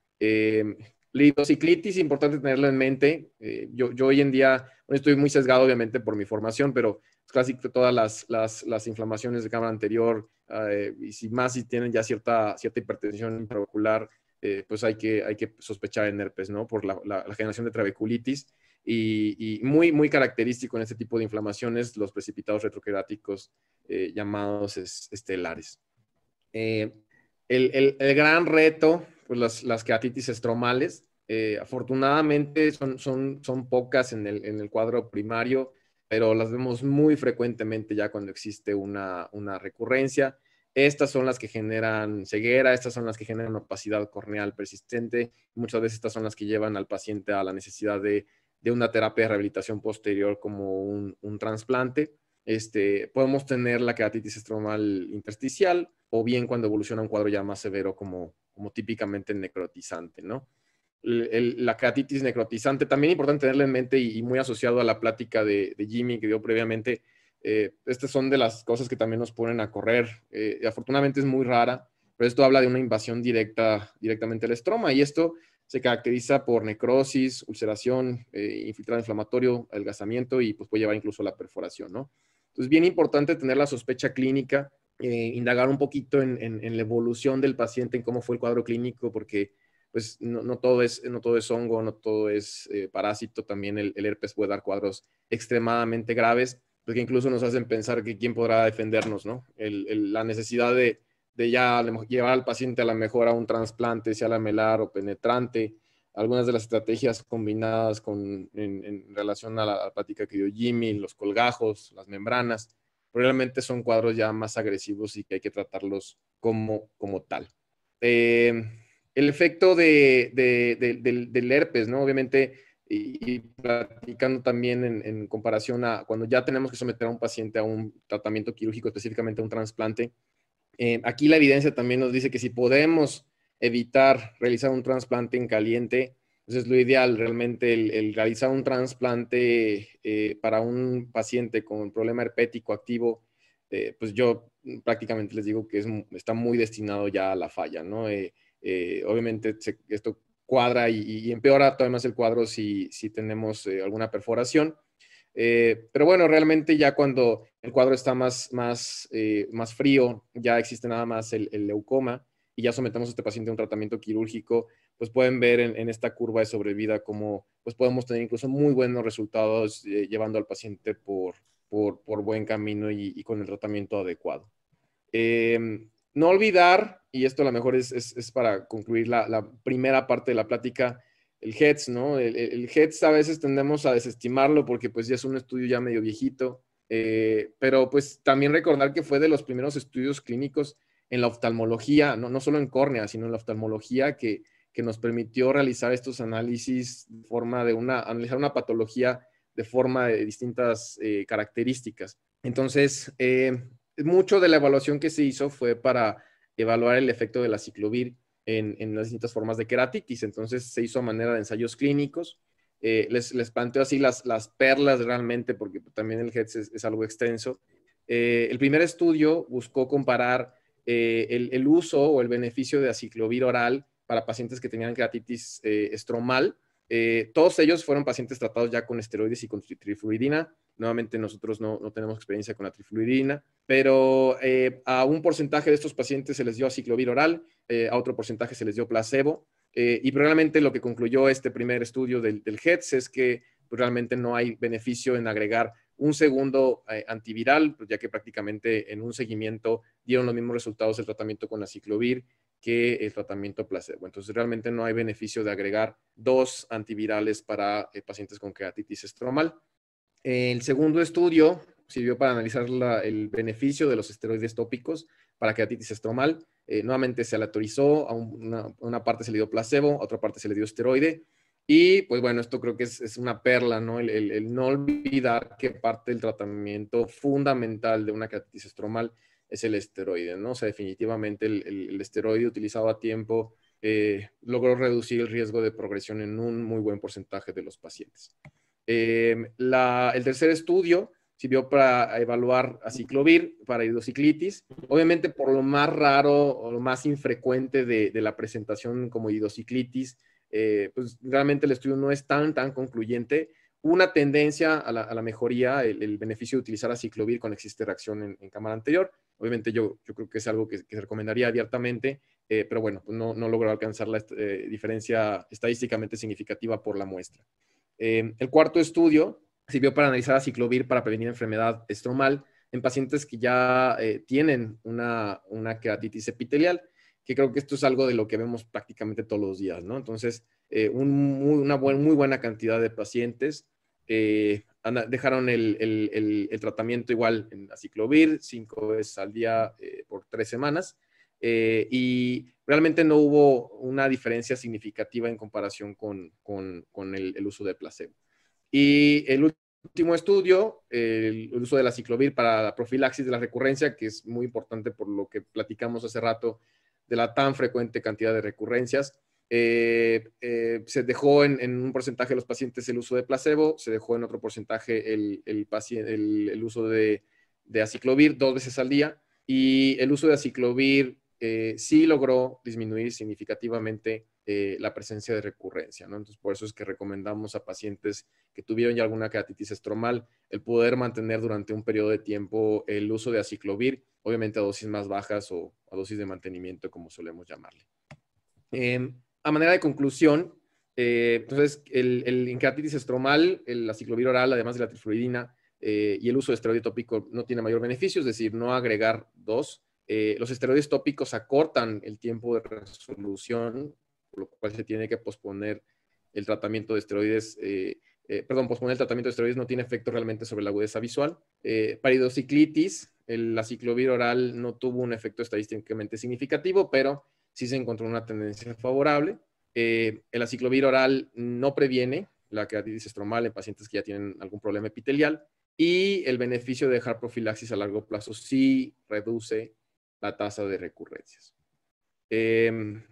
Lidociclitis, importante tenerlo en mente. yo, yo, hoy en día, estoy muy sesgado obviamente por mi formación, pero es clásico todas las, las, las inflamaciones de cámara anterior, eh, y si más si tienen ya cierta, cierta hipertensión intraocular, eh, pues hay que, hay que sospechar en herpes, ¿no? Por la, generación de trabeculitis. Y, muy, muy característico en este tipo de inflamaciones, los precipitados retroqueráticos eh, llamados estelares. el, el, el, gran reto, pues las, las queratitis estromales, afortunadamente son, son, son pocas en el, en el cuadro primario pero las vemos muy frecuentemente ya cuando existe una, recurrencia. Estas son las que generan ceguera, estas son las que generan opacidad corneal persistente. Muchas veces estas son las que llevan al paciente a la necesidad de, una terapia de rehabilitación posterior como un, trasplante. Este, podemos tener la queratitis estromal intersticial o bien cuando evoluciona un cuadro ya más severo como, típicamente necrotizante, ¿no? la queratitis necrotizante, también importante tenerla en mente y, muy asociado a la plática de, Jimmy que dio previamente. Eh, estas son de las cosas que también nos ponen a correr. Eh, afortunadamente es muy rara, pero esto habla de una invasión directa directamente al estroma y esto se caracteriza por necrosis, ulceración, eh, infiltrado inflamatorio, adelgazamiento y pues puede llevar incluso a la perforación, ¿no? Entonces, bien importante tener la sospecha clínica, indagar un poquito en, en, la evolución del paciente, en cómo fue el cuadro clínico, porque pues no, todo, es, no todo es hongo, no todo es eh, parásito, también el, herpes puede dar cuadros extremadamente graves, porque incluso nos hacen pensar que quién podrá defendernos, ¿no? la necesidad de, ya llevar al paciente a la mejor a un trasplante, sea lamelar o penetrante, algunas de las estrategias combinadas con, en, relación a la, plática que dio Jimmy, los colgajos, las membranas, realmente son cuadros ya más agresivos y que hay que tratarlos como, como tal. Eh, el efecto de, del, herpes, ¿no? Obviamente, y, platicando también en, comparación a cuando ya tenemos que someter a un paciente a un tratamiento quirúrgico, específicamente a un trasplante, eh, aquí la evidencia también nos dice que si podemos evitar realizar un trasplante en caliente, pues es lo ideal realmente el, realizar un trasplante eh, para un paciente con problema herpético activo, eh, pues yo prácticamente les digo que está muy destinado ya a la falla, ¿no? Eh, obviamente esto cuadra y, empeora todavía más el cuadro si, si tenemos eh, alguna perforación. Eh, pero bueno, realmente ya cuando el cuadro está más, más, más frío, ya existe nada más el, leucoma y ya sometemos a este paciente a un tratamiento quirúrgico, pues pueden ver en, esta curva de sobrevida cómo pues podemos tener incluso muy buenos resultados llevando al paciente por, por, por buen camino y, con el tratamiento adecuado. no olvidar y esto a lo mejor es, para concluir la, primera parte de la plática, el HEDS, ¿no? El, el, HEDS a veces tendemos a desestimarlo porque pues ya es un estudio ya medio viejito, eh, pero pues también recordar que fue de los primeros estudios clínicos en la oftalmología, no, no solo en córnea, sino en la oftalmología que, que nos permitió realizar estos análisis de forma de una, analizar una patología de forma de distintas eh, características. Entonces, eh, mucho de la evaluación que se hizo fue para evaluar el efecto de la ciclovir en, en las distintas formas de queratitis. Entonces se hizo a manera de ensayos clínicos. Eh, les, les planteo así las, las perlas realmente, porque también el HEDS es, algo extenso. El primer estudio buscó comparar eh, el, uso o el beneficio de aciclovir oral para pacientes que tenían queratitis estromal. todos ellos fueron pacientes tratados ya con esteroides y con trifluidina. Nuevamente nosotros no, no tenemos experiencia con la trifluidina pero eh, a un porcentaje de estos pacientes se les dio aciclovir oral, eh, a otro porcentaje se les dio placebo, eh, y probablemente lo que concluyó este primer estudio del, del HEDS es que pues, realmente no hay beneficio en agregar un segundo antiviral, pues, ya que prácticamente en un seguimiento dieron los mismos resultados el tratamiento con aciclovir que el tratamiento placebo. Entonces, realmente no hay beneficio de agregar dos antivirales para pacientes con queratitis estromal. El segundo estudio sirvió para analizar el beneficio de los esteroides tópicos para queratitis estromal. Eh, nuevamente se aleatorizó, a una, parte se le dio placebo, a otra parte se le dio esteroide. Y pues bueno, esto creo que es, una perla, ¿no? El, no olvidar que parte del tratamiento fundamental de una queratitis estromal es el esteroide, ¿no? O sea, definitivamente el, esteroide utilizado a tiempo eh, logró reducir el riesgo de progresión en un muy buen porcentaje de los pacientes. Eh, el tercer estudio sirvió para evaluar aciclovir para hidrociclitis. Obviamente por lo más raro o lo más infrecuente de, la presentación como hidrociclitis, eh, pues realmente el estudio no es tan, tan concluyente. Una tendencia a la, mejoría, el, beneficio de utilizar aciclovir con existe reacción en, cámara anterior. Obviamente yo, yo creo que es algo que, se recomendaría abiertamente, eh, pero bueno, pues no, no logró alcanzar la eh, diferencia estadísticamente significativa por la muestra. el cuarto estudio Sirvió para analizar a ciclovir para prevenir enfermedad estromal en pacientes que ya eh, tienen una, una queratitis epitelial, que creo que esto es algo de lo que vemos prácticamente todos los días, ¿no? Entonces, eh, una muy buena cantidad de pacientes eh, dejaron el, el, el, tratamiento igual en aciclovir, cinco veces al día por tres semanas, y realmente no hubo una diferencia significativa en comparación con, con, con el, uso de placebo. Y el último estudio, el, uso de la ciclovir para la profilaxis de la recurrencia, que es muy importante por lo que platicamos hace rato de la tan frecuente cantidad de recurrencias. Eh, eh, se dejó en, un porcentaje de los pacientes el uso de placebo, se dejó en otro porcentaje el, el, uso de, de, aciclovir dos veces al día y el uso de aciclovir eh, sí logró disminuir significativamente eh, la presencia de recurrencia, ¿no? Entonces, por eso es que recomendamos a pacientes que tuvieron ya alguna queratitis estromal el poder mantener durante un periodo de tiempo el uso de aciclovir, obviamente a dosis más bajas o a dosis de mantenimiento, como solemos llamarle. Em, a manera de conclusión, entonces, el, el estromal, la ciclovir oral, además de la trifluidina y el uso de esteroide tópico no tiene mayor beneficio, es decir, no agregar dos. los esteroides tópicos acortan el tiempo de resolución, por lo cual se tiene que posponer el tratamiento de esteroides eh, perdón, posponer el tratamiento de esteroides no tiene efecto realmente sobre la agudeza visual. Eh, paridociclitis, la ciclovir oral no tuvo un efecto estadísticamente significativo, pero sí se encontró una tendencia favorable. Eh, el aciclovir oral no previene la queratitis estromal en pacientes que ya tienen algún problema epitelial y el beneficio de dejar profilaxis a largo plazo sí reduce la tasa de recurrencias. Eh,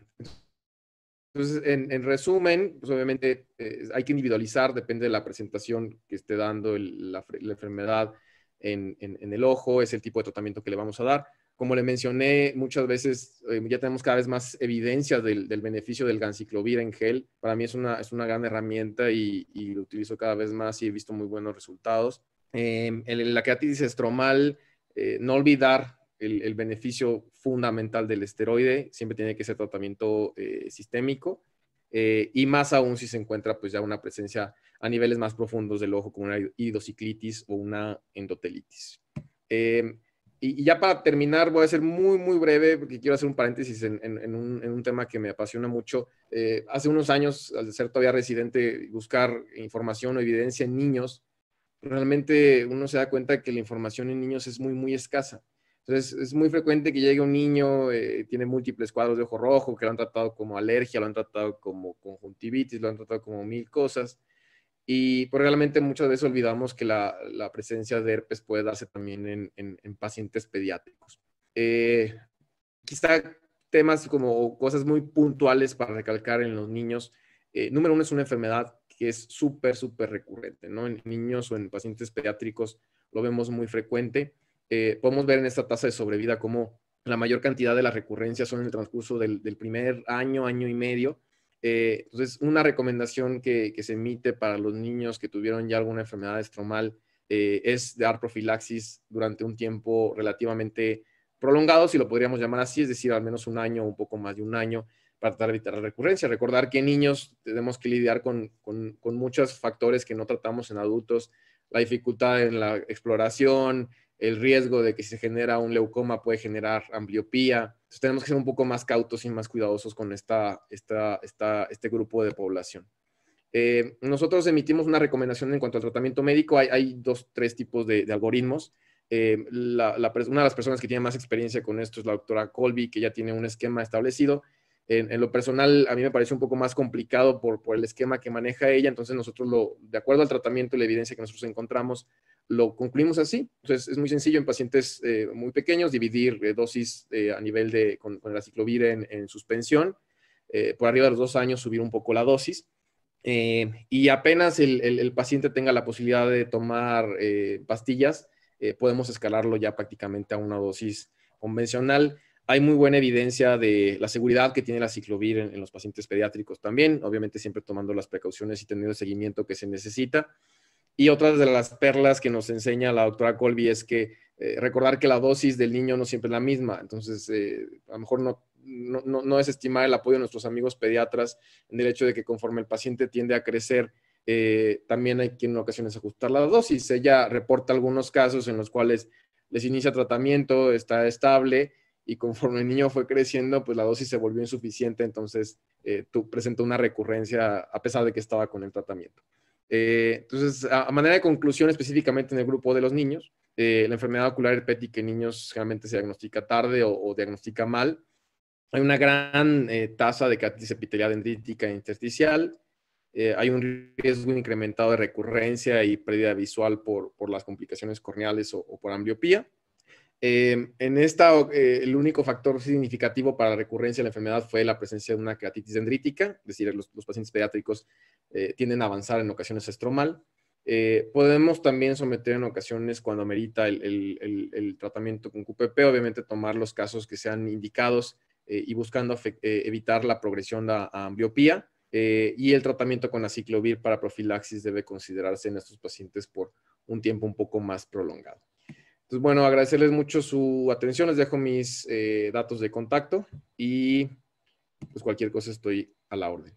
entonces, en, resumen, pues obviamente eh, hay que individualizar, depende de la presentación que esté dando la, enfermedad en, el ojo, es el tipo de tratamiento que le vamos a dar. Como le mencioné, muchas veces eh, ya tenemos cada vez más evidencia del, beneficio del ganciclovir en gel. Para mí es una, es una gran herramienta y, lo utilizo cada vez más y he visto muy buenos resultados. en la queratitis estromal, eh, no olvidar el, beneficio fundamental del esteroide, siempre tiene que ser tratamiento eh, sistémico, eh, y más aún si se encuentra pues ya una presencia a niveles más profundos del ojo, como una hidrociclitis o una endotelitis. Em, y, ya para terminar, voy a ser muy, muy breve, porque quiero hacer un paréntesis en, un, en un, tema que me apasiona mucho. Eh, hace unos años, al ser todavía residente, buscar información o evidencia en niños, realmente uno se da cuenta que la información en niños es muy, muy escasa. Entonces, es muy frecuente que llegue un niño, eh, tiene múltiples cuadros de ojo rojo, que lo han tratado como alergia, lo han tratado como conjuntivitis, lo han tratado como mil cosas. Y pues, realmente muchas veces olvidamos que la, la presencia de herpes puede darse también en, en, pacientes pediátricos. Eh, quizá temas como cosas muy puntuales para recalcar en los niños. Eh, número uno es una enfermedad que es súper, súper recurrente, ¿no? En niños o en pacientes pediátricos lo vemos muy frecuente. Eh, podemos ver en esta tasa de sobrevida cómo la mayor cantidad de las recurrencias son en el transcurso del, primer año, año y medio. Eh, entonces, una recomendación que, se emite para los niños que tuvieron ya alguna enfermedad estromal eh, es dar profilaxis durante un tiempo relativamente prolongado, si lo podríamos llamar así, es decir, al menos un año o un poco más de un año para tratar de evitar la recurrencia. Recordar que niños tenemos que lidiar con, con muchos factores que no tratamos en adultos, la dificultad en la exploración, el riesgo de que si se genera un leucoma puede generar ambliopía. Entonces tenemos que ser un poco más cautos y más cuidadosos con esta, esta, esta este grupo de población. Eh, nosotros emitimos una recomendación en cuanto al tratamiento médico. Hay, hay dos, tres tipos de, algoritmos. Eh, una de las personas que tiene más experiencia con esto es la doctora Colby, que ya tiene un esquema establecido. En, en, lo personal, a mí me parece un poco más complicado por, por el esquema que maneja ella. Entonces, nosotros, lo, de acuerdo al tratamiento y la evidencia que nosotros encontramos, lo concluimos así. Entonces, es muy sencillo en pacientes eh, muy pequeños dividir eh, dosis eh, a nivel de con, con la ciclovir en, suspensión. por arriba de los dos años, subir un poco la dosis. y apenas el, el, paciente tenga la posibilidad de tomar pastillas, podemos escalarlo ya prácticamente a una dosis convencional. Hay muy buena evidencia de la seguridad que tiene la ciclovir en, los pacientes pediátricos también, obviamente siempre tomando las precauciones y teniendo el seguimiento que se necesita. Y otra de las perlas que nos enseña la doctora Colby es que eh, recordar que la dosis del niño no siempre es la misma. Entonces, eh, a lo mejor no, no, no, estimar el apoyo de nuestros amigos pediatras en el hecho de que conforme el paciente tiende a crecer, eh, también hay que en ocasiones ajustar la dosis. Ella reporta algunos casos en los cuales les inicia tratamiento, está estable y conforme el niño fue creciendo, pues la dosis se volvió insuficiente, entonces tú presenta una recurrencia a pesar de que estaba con el tratamiento. Eh, entonces, a, manera de conclusión, específicamente en el grupo de los niños, eh, la enfermedad ocular herpética en niños generalmente se diagnostica tarde o, diagnostica mal. Hay una gran eh, tasa de catis epitelial dendrítica e intersticial. hay un riesgo incrementado de recurrencia y pérdida visual por, por las complicaciones corneales o, por ambliopía. En esta, el único factor significativo para la recurrencia de la enfermedad fue la presencia de una queratitis dendrítica, es decir, los, los pacientes pediátricos eh, tienden a avanzar en ocasiones estromal. Eh, podemos también someter en ocasiones cuando amerita el, tratamiento con QPP, obviamente tomar los casos que sean indicados eh, y buscando evitar la progresión a, ambliopía. y el tratamiento con aciclovir para profilaxis debe considerarse en estos pacientes por un tiempo un poco más prolongado. Entonces, bueno, agradecerles mucho su atención. Les dejo mis datos de contacto y pues cualquier cosa estoy a la orden.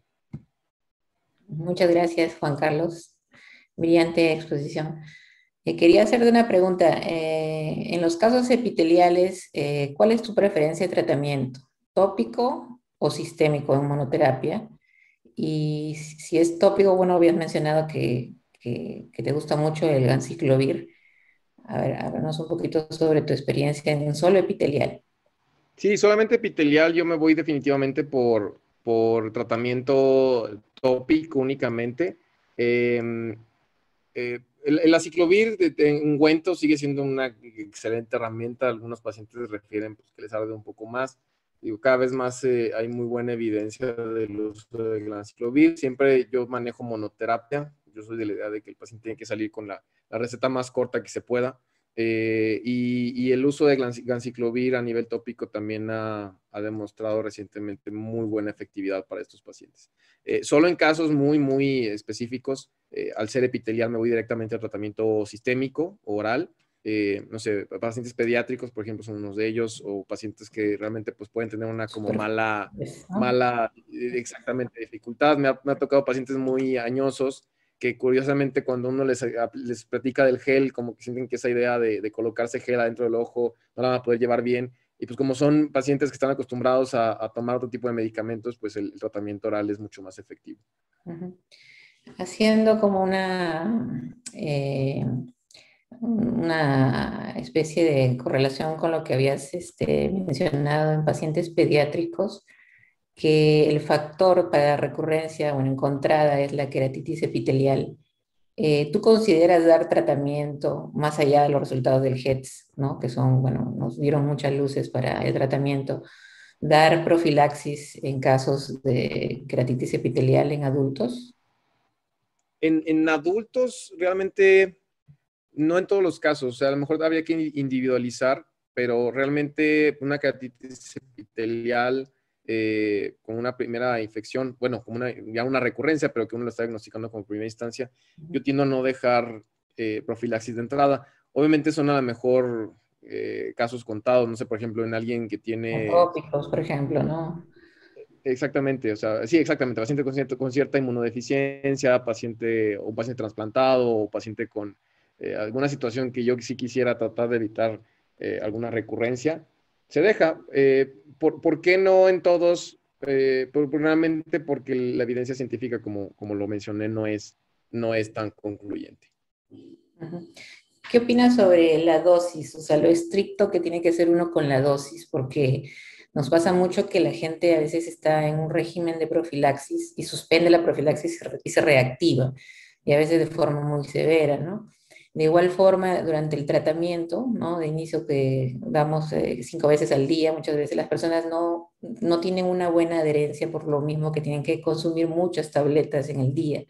Muchas gracias, Juan Carlos. Brillante exposición. Eh, quería hacerte una pregunta. Eh, en los casos epiteliales, eh, ¿cuál es tu preferencia de tratamiento? ¿Tópico o sistémico en monoterapia? Y si es tópico, bueno, habías mencionado que, que, te gusta mucho el ganciclovir. A ver, háblanos un poquito sobre tu experiencia en solo epitelial. Sí, solamente epitelial yo me voy definitivamente por, por tratamiento tópico únicamente. Em, eh, el, aciclovir de, ungüento sigue siendo una excelente herramienta. Algunos pacientes refieren pues, que les arde un poco más. Digo, cada vez más eh, hay muy buena evidencia del uso del aciclovir. Siempre yo manejo monoterapia. Yo soy de la idea de que el paciente tiene que salir con la, la receta más corta que se pueda. Eh, y, el uso de ganciclovir a nivel tópico también ha, demostrado recientemente muy buena efectividad para estos pacientes. Eh, solo en casos muy, muy específicos, eh, al ser epitelial me voy directamente al tratamiento sistémico, oral. no sé, pacientes pediátricos, por ejemplo, son unos de ellos, o pacientes que realmente pues, pueden tener una como mala, mala, exactamente, dificultad. Me ha, me ha tocado pacientes muy añosos que curiosamente cuando uno les, les platica del gel, como que sienten que esa idea de, colocarse gel adentro del ojo no la van a poder llevar bien. Y pues como son pacientes que están acostumbrados a, tomar otro tipo de medicamentos, pues el, tratamiento oral es mucho más efectivo. Haciendo como una, eh, una especie de correlación con lo que habías este, mencionado en pacientes pediátricos, que el factor para recurrencia o encontrada es la queratitis epitelial. Eh, ¿Tú consideras dar tratamiento más allá de los resultados del HETS, ¿no? que son, bueno, nos dieron muchas luces para el tratamiento, dar profilaxis en casos de queratitis epitelial en adultos? En, en adultos, realmente, no en todos los casos, o sea, a lo mejor habría que individualizar, pero realmente una queratitis epitelial eh, con una primera infección, bueno, como una, ya una recurrencia, pero que uno lo está diagnosticando como primera instancia, yo tiendo a no dejar eh, profilaxis de entrada. Obviamente son a lo mejor eh, casos contados, no sé, por ejemplo, en alguien que tiene... Trópicos, por ejemplo, ¿no? Exactamente, o sea, sí, exactamente, paciente con, cierta, con cierta inmunodeficiencia, paciente o paciente trasplantado o paciente con alguna situación que yo sí quisiera tratar de evitar alguna recurrencia, se deja. Eh, ¿por, qué no en todos? Eh, probablemente porque la evidencia científica, como, como lo mencioné, no es, no es tan concluyente. ¿Qué opinas sobre la dosis? O sea, lo estricto que tiene que ser uno con la dosis, porque nos pasa mucho que la gente a veces está en un régimen de profilaxis y suspende la profilaxis y se reactiva, y a veces de forma muy severa, ¿no? De igual forma, durante el tratamiento, ¿no? De inicio que damos eh, cinco veces al día, muchas veces las personas no, no tienen una buena adherencia por lo mismo que tienen que consumir muchas tabletas en el día.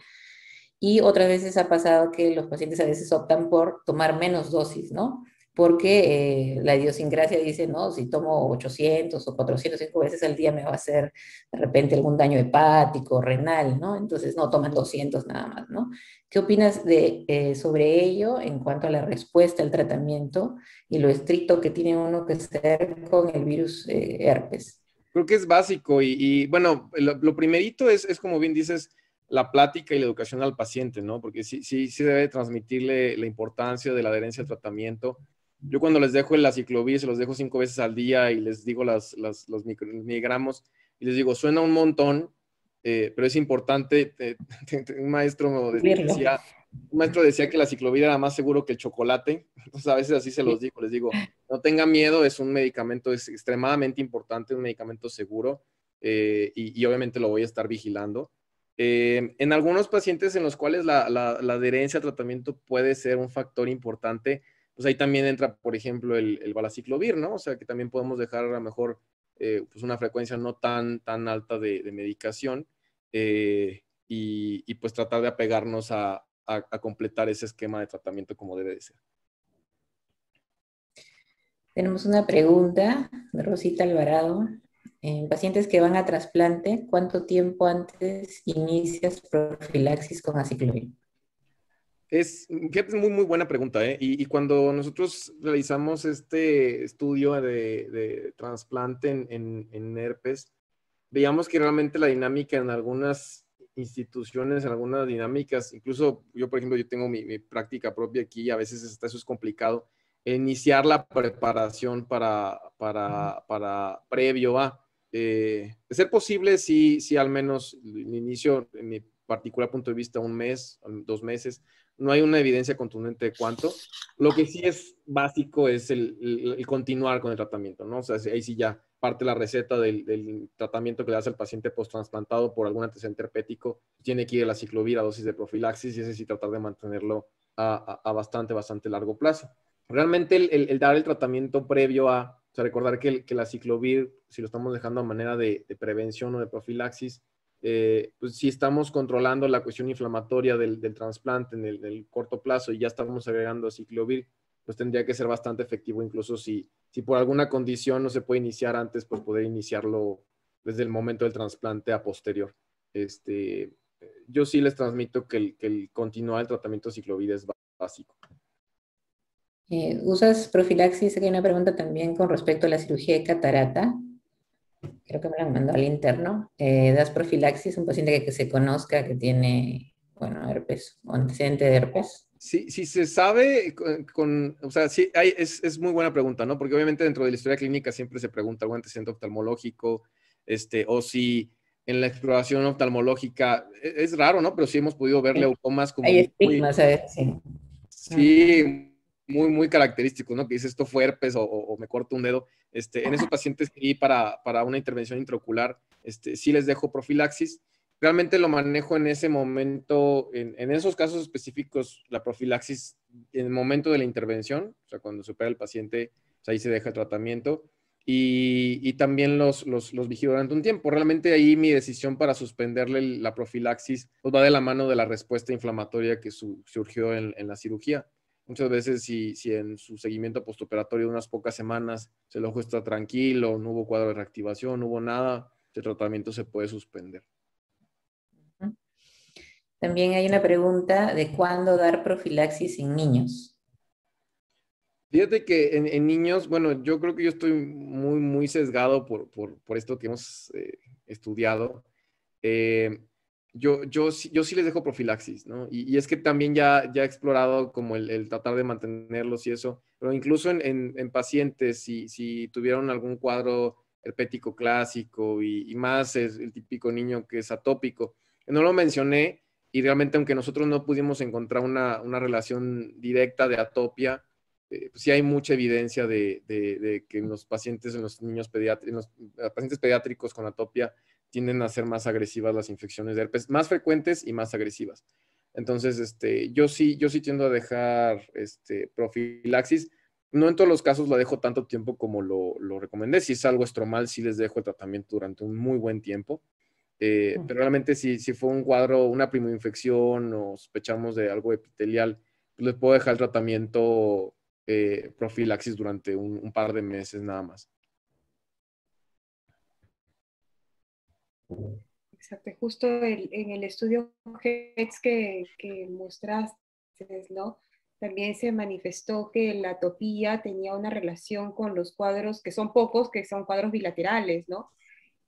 Y otras veces ha pasado que los pacientes a veces optan por tomar menos dosis, ¿no? Porque eh, la idiosincrasia dice, no, si tomo 800 o 405 veces al día me va a hacer de repente algún daño hepático, renal, ¿no? Entonces no toman 200 nada más, ¿no? ¿Qué opinas de, eh, sobre ello en cuanto a la respuesta al tratamiento y lo estricto que tiene uno que ser con el virus eh, herpes? Creo que es básico y, bueno, lo, primerito es, es, como bien dices, la plática y la educación al paciente, ¿no? Porque sí, sí, sí debe transmitirle la importancia de la adherencia al tratamiento yo cuando les dejo el aciclovir, se los dejo cinco veces al día y les digo las, las, los miligramos y les digo, suena un montón, eh, pero es importante. un maestro decía, un maestro decía que la ciclovir era más seguro que el chocolate. Entonces a veces así se los digo, les digo, no tengan miedo, es un medicamento, es extremadamente importante, un medicamento seguro eh, y, obviamente lo voy a estar vigilando. Eh, en algunos pacientes en los cuales la, la, la adherencia al tratamiento puede ser un factor importante, pues ahí también entra, por ejemplo, el, el balaciclovir, ¿no? O sea, que también podemos dejar a lo mejor eh, pues una frecuencia no tan, tan alta de, medicación eh, y, pues tratar de apegarnos a, completar ese esquema de tratamiento como debe de ser. Tenemos una pregunta de Rosita Alvarado. En pacientes que van a trasplante, ¿cuánto tiempo antes inicias profilaxis con aciclovir? Es, es muy, muy buena pregunta, ¿eh? Y, cuando nosotros realizamos este estudio de, trasplante en, herpes, veíamos que realmente la dinámica en algunas instituciones, en algunas dinámicas, incluso yo, por ejemplo, yo tengo mi, práctica propia aquí y a veces hasta eso es complicado, iniciar la preparación para, para, para previo a, eh, de ser posible, sí, sí, al menos el inicio, en mi particular punto de vista, un mes, dos meses, no hay una evidencia contundente de cuánto. Lo que sí es básico es el, continuar con el tratamiento, ¿no? O sea, ahí sí ya parte la receta del, tratamiento que le hace al paciente post-transplantado por algún antecedente herpético, tiene que ir a la ciclovir a dosis de profilaxis y ese sí tratar de mantenerlo a, bastante, bastante largo plazo. Realmente el, dar el tratamiento previo a, o sea, recordar que, la ciclovir, si lo estamos dejando a manera de prevención o de profilaxis, eh, pues si estamos controlando la cuestión inflamatoria del, trasplante en el, corto plazo y ya estamos agregando ciclovir, pues tendría que ser bastante efectivo, incluso si, si por alguna condición no se puede iniciar antes, pues poder iniciarlo desde el momento del trasplante a posterior. Este, yo sí les transmito que el, que continuar el tratamiento ciclovir es básico. Eh, ¿Usas profilaxis? Aquí hay una pregunta también con respecto a la cirugía de catarata creo que me lo han mandado al interno, eh, das profilaxis, un paciente que, se conozca que tiene, bueno, herpes o antecedente de herpes. Sí, sí se sabe con, o sea, sí, hay, es, es, muy buena pregunta, ¿no? Porque obviamente dentro de la historia clínica siempre se pregunta algún antecedente oftalmológico, este, o si en la exploración oftalmológica, e, es, raro, ¿no? Pero sí hemos podido ver leucomas como... Hay estigmas, ¿sabes? Sí. Sí, muy, muy característico, ¿no? Que dice esto fue herpes o, me corto un dedo. Este, en esos pacientes y para, para una intervención intraocular, este, sí les dejo profilaxis. Realmente lo manejo en ese momento, en, esos casos específicos, la profilaxis en el momento de la intervención, o sea, cuando se opera el paciente, pues ahí se deja el tratamiento. Y, también los, los, vigilo durante un tiempo. Realmente ahí mi decisión para suspenderle la profilaxis pues va de la mano de la respuesta inflamatoria que surgió en la cirugía. Muchas veces si, si en su seguimiento postoperatorio de unas pocas semanas el ojo está tranquilo, no hubo cuadro de reactivación, no hubo nada, el tratamiento se puede suspender. También hay una pregunta de cuándo dar profilaxis en niños. Fíjate que en, niños, bueno, yo creo que yo estoy muy, muy sesgado por, esto que hemos eh, estudiado. Eh, yo, yo, yo sí les dejo profilaxis, ¿no? Y, es que también ya, ya he explorado como el, tratar de mantenerlos y eso, pero incluso en, en, pacientes, si, si, tuvieron algún cuadro herpético clásico y, más es el típico niño que es atópico, no lo mencioné y realmente aunque nosotros no pudimos encontrar una, una relación directa de atopia, eh, pues sí hay mucha evidencia de, de, que en los pacientes, en los niños pediátricos, en los pacientes pediátricos con atopia, tienden a ser más agresivas las infecciones de herpes, más frecuentes y más agresivas. Entonces, este, yo sí, yo sí tiendo a dejar este, profilaxis. No en todos los casos la dejo tanto tiempo como lo, lo recomendé. Si es algo estromal, sí les dejo el tratamiento durante un muy buen tiempo. Eh, pero realmente si, si fue un cuadro, una primoinfección o sospechamos de algo epitelial, pues les puedo dejar el tratamiento eh, profilaxis durante un par de meses nada más. Exacto, justo en el estudio que, que mostraste, ¿no? También se manifestó que la atopía tenía una relación con los cuadros, que son pocos, que son cuadros bilaterales, ¿no?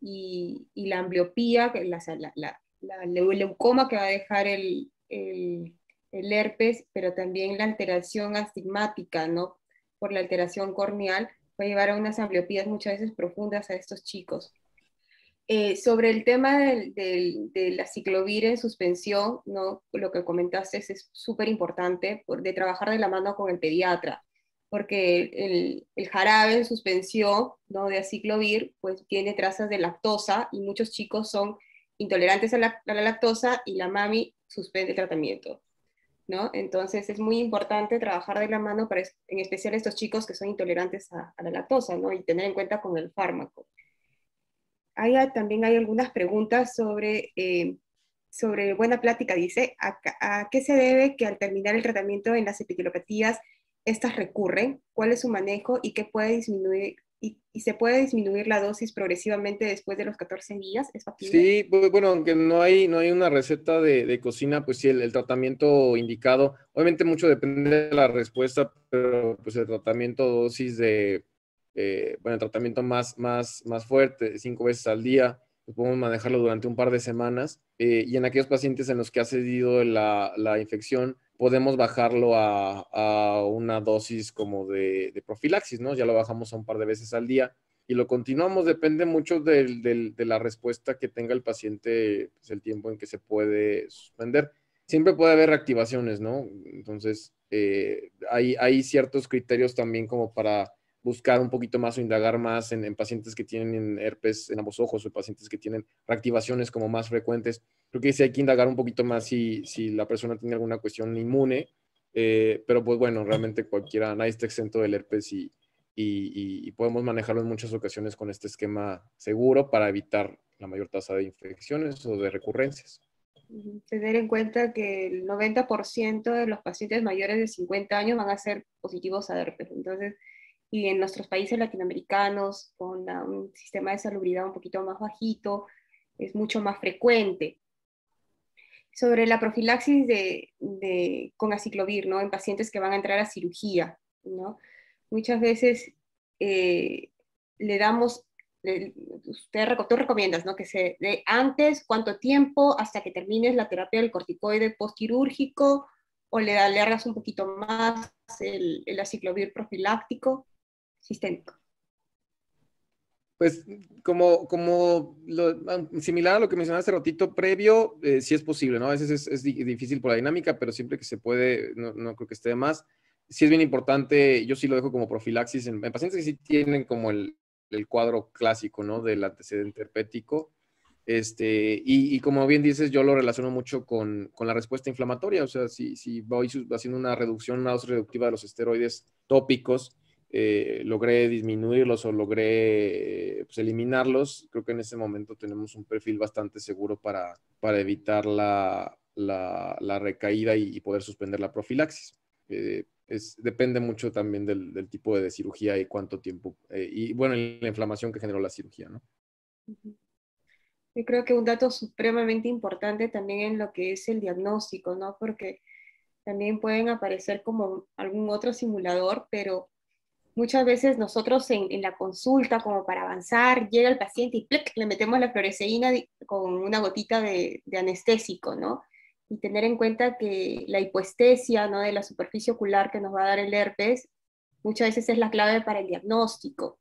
Y, y la ambliopía, la, la, la, leucoma que va a dejar el, el, el, herpes, pero también la alteración astigmática, ¿no? Por la alteración corneal, va a llevar a unas ambliopías muchas veces profundas a estos chicos. Eh, sobre el tema de la ciclovir en suspensión, ¿no? lo que comentaste es súper importante de trabajar de la mano con el pediatra, porque el, jarabe en suspensión ¿no? de aciclovir pues, tiene trazas de lactosa y muchos chicos son intolerantes a la, lactosa y la mami suspende el tratamiento. ¿no? Entonces es muy importante trabajar de la mano, en especial estos chicos que son intolerantes a, a la lactosa ¿no? y tener en cuenta con el fármaco también hay algunas preguntas sobre, eh, sobre buena plática. Dice, ¿a, qué se debe que al terminar el tratamiento en las epitelopatías, estas recurren? ¿Cuál es su manejo y qué puede disminuir? Y, se puede disminuir la dosis progresivamente después de los 14 días? ¿Es Sí, bueno, aunque no hay, no hay una receta de, cocina, pues sí, el, tratamiento indicado, obviamente mucho depende de la respuesta, pero pues el tratamiento dosis de, eh, bueno, tratamiento más, más, más fuerte, cinco veces al día, pues podemos manejarlo durante un par de semanas. Eh, y en aquellos pacientes en los que ha cedido la, la infección, podemos bajarlo a, a una dosis como de, de, profilaxis, ¿no? Ya lo bajamos a un par de veces al día y lo continuamos. Depende mucho del, de la respuesta que tenga el paciente, pues el tiempo en que se puede suspender. Siempre puede haber reactivaciones, ¿no? Entonces, eh, hay, hay ciertos criterios también como para buscar un poquito más o indagar más en, pacientes que tienen herpes en ambos ojos o pacientes que tienen reactivaciones como más frecuentes. Creo que sí hay que indagar un poquito más si, si la persona tiene alguna cuestión inmune, eh, pero pues bueno, realmente cualquiera, nadie está exento del herpes y, y, y, podemos manejarlo en muchas ocasiones con este esquema seguro para evitar la mayor tasa de infecciones o de recurrencias. Tener en cuenta que el 90% de los pacientes mayores de 50 años van a ser positivos a herpes. Entonces, y en nuestros países latinoamericanos, con un sistema de salubridad un poquito más bajito, es mucho más frecuente. Sobre la profilaxis de, de, con aciclovir, ¿no? En pacientes que van a entrar a cirugía, ¿no? Muchas veces eh, le damos, usted, tú recomiendas, ¿no? Que se de antes, cuánto tiempo hasta que termines la terapia del corticoide postquirúrgico, o le alargas un poquito más el, el aciclovir profiláctico sistémico. Pues como, como similar a lo que mencionaste ratito, previo, eh, sí es posible, ¿no? A veces es, difícil por la dinámica, pero siempre que se puede, no, no, creo que esté de más. Sí es bien importante, yo sí lo dejo como profilaxis en, en pacientes que sí tienen como el, el, cuadro clásico, ¿no? Del antecedente herpético. Este, y, y, como bien dices, yo lo relaciono mucho con, con, la respuesta inflamatoria, o sea, si, si voy haciendo una reducción, una dosis reductiva de los esteroides tópicos, eh, logré disminuirlos o logré pues, eliminarlos, creo que en ese momento tenemos un perfil bastante seguro para, para evitar la, la, recaída y, poder suspender la profilaxis. Eh, es, depende mucho también del, del, tipo de cirugía y cuánto tiempo, eh, y bueno, la inflamación que generó la cirugía, ¿no? Yo creo que un dato supremamente importante también en lo que es el diagnóstico, ¿no? Porque también pueden aparecer como algún otro simulador, pero Muchas veces nosotros en, en, la consulta, como para avanzar, llega el paciente y le metemos la fluoresceína con una gotita de, de, anestésico, ¿no? Y tener en cuenta que la hipoestesia, ¿no? De la superficie ocular que nos va a dar el herpes, muchas veces es la clave para el diagnóstico.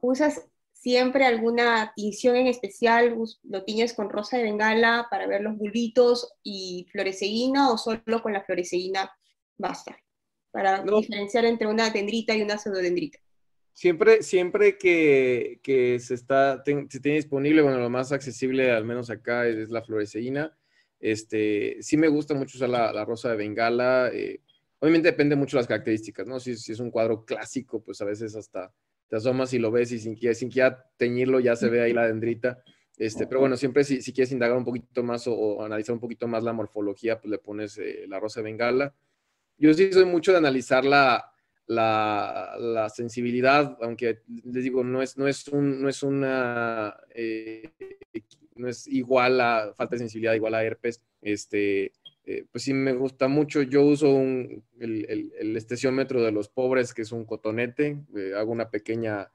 ¿Usas siempre alguna tinción en especial? ¿Lo tiñes con rosa de bengala para ver los bulbitos y fluoresceína o solo con la fluoresceína basta? Para no. diferenciar entre una dendrita y una pseudodendrita. Siempre, siempre que, que se, está, ten, se tiene disponible, bueno, lo más accesible, al menos acá, es la fluoresceína. Este, sí me gusta mucho usar la, la rosa de Bengala. Eh, obviamente depende mucho de las características, ¿no? Si, si, es un cuadro clásico, pues a veces hasta te asomas y lo ves y sin que, sin que ya teñirlo ya se ve ahí la dendrita. Este, pero bueno, siempre si, si quieres indagar un poquito más o, o, analizar un poquito más la morfología, pues le pones eh, la rosa de Bengala yo sí soy mucho de analizar la, la, sensibilidad, aunque les digo, no es, no es, un, no es una, eh, no es igual a falta de sensibilidad, igual a herpes, este, eh, pues sí me gusta mucho. Yo uso el, el, de los pobres, que es un cotonete, eh, hago una pequeña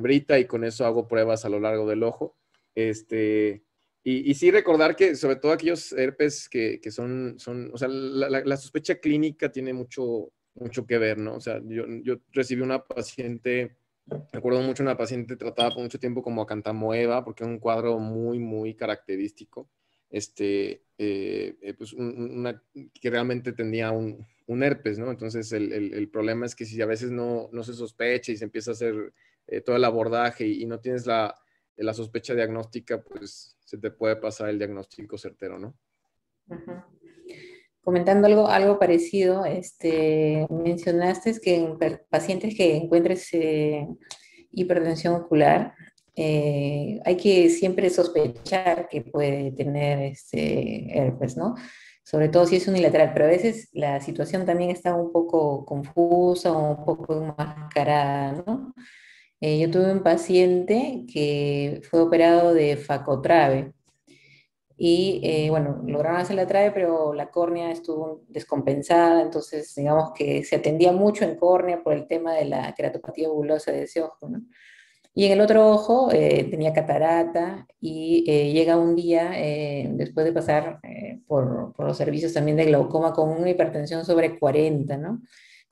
brita y con eso hago pruebas a lo largo del ojo. Este, y, sí recordar que sobre todo aquellos herpes que, que son, son, o sea, la, la, sospecha clínica tiene mucho, mucho que ver, ¿no? O sea, yo, yo recibí una paciente, recuerdo mucho una paciente tratada por mucho tiempo como acantamoeba, porque es un cuadro muy, muy característico, este, eh, eh, pues una, que realmente tenía un, un herpes, ¿no? Entonces el, el, el, problema es que si a veces no, no se sospecha y se empieza a hacer eh, todo el abordaje y, y no tienes la, la sospecha diagnóstica, pues se te puede pasar el diagnóstico certero, ¿no? Comentando algo, algo parecido, este, mencionaste que en pacientes que encuentres eh, hipertensión ocular, eh, hay que siempre sospechar que puede tener este herpes, ¿no? Sobre todo si es unilateral, pero a veces la situación también está un poco confusa o un poco enmascarada, ¿no? Eh, yo tuve un paciente que fue operado de facotrave y eh, bueno, lograron hacer la trave, pero la córnea estuvo descompensada, entonces digamos que se atendía mucho en córnea por el tema de la queratopatía bulosa de ese ojo, ¿no? Y en el otro ojo eh, tenía catarata y eh, llega un día, eh, después de pasar por, por, los servicios también de glaucoma, con una hipertensión sobre 40, ¿no?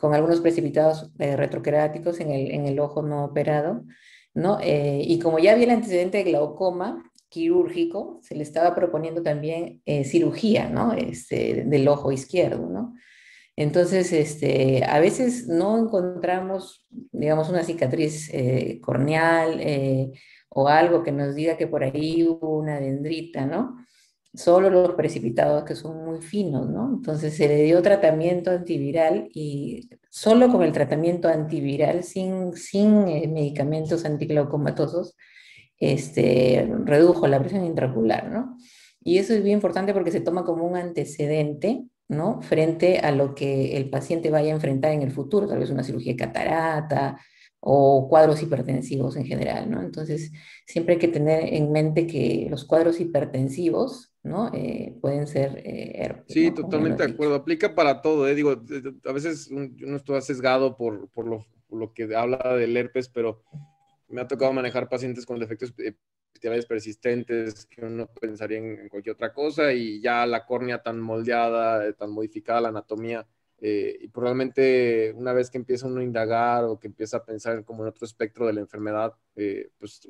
Con algunos precipitados retroqueráticos en el, en el, ojo no operado, ¿no? y como ya había el antecedente de glaucoma quirúrgico, se le estaba proponiendo también cirugía, ¿no? Este, del ojo izquierdo, ¿no? Entonces, este, a veces no encontramos, digamos, una cicatriz eh, corneal eh, o algo que nos diga que por ahí hubo una dendrita, ¿no? Solo los precipitados que son muy finos, ¿no? Entonces se le dio tratamiento antiviral y solo con el tratamiento antiviral, sin, sin eh, medicamentos antiglaucomatosos, este, redujo la presión intraocular, ¿no? Y eso es bien importante porque se toma como un antecedente ¿no? Frente a lo que el paciente vaya a enfrentar en el futuro, tal vez una cirugía catarata o cuadros hipertensivos en general, ¿no? Entonces, siempre hay que tener en mente que los cuadros hipertensivos, ¿no? Eh, pueden ser eh, Sí, totalmente de acuerdo. Aplica para todo, ¿eh? Digo, a veces uno está sesgado por, por, lo, por, lo, que habla del herpes, pero me ha tocado manejar pacientes con defectos epiteliales persistentes que uno pensaría en, cualquier otra cosa y ya la córnea tan moldeada, eh, tan modificada la anatomía. Eh, y probablemente una vez que empieza uno a indagar o que empieza a pensar como en otro espectro de la enfermedad, eh, pues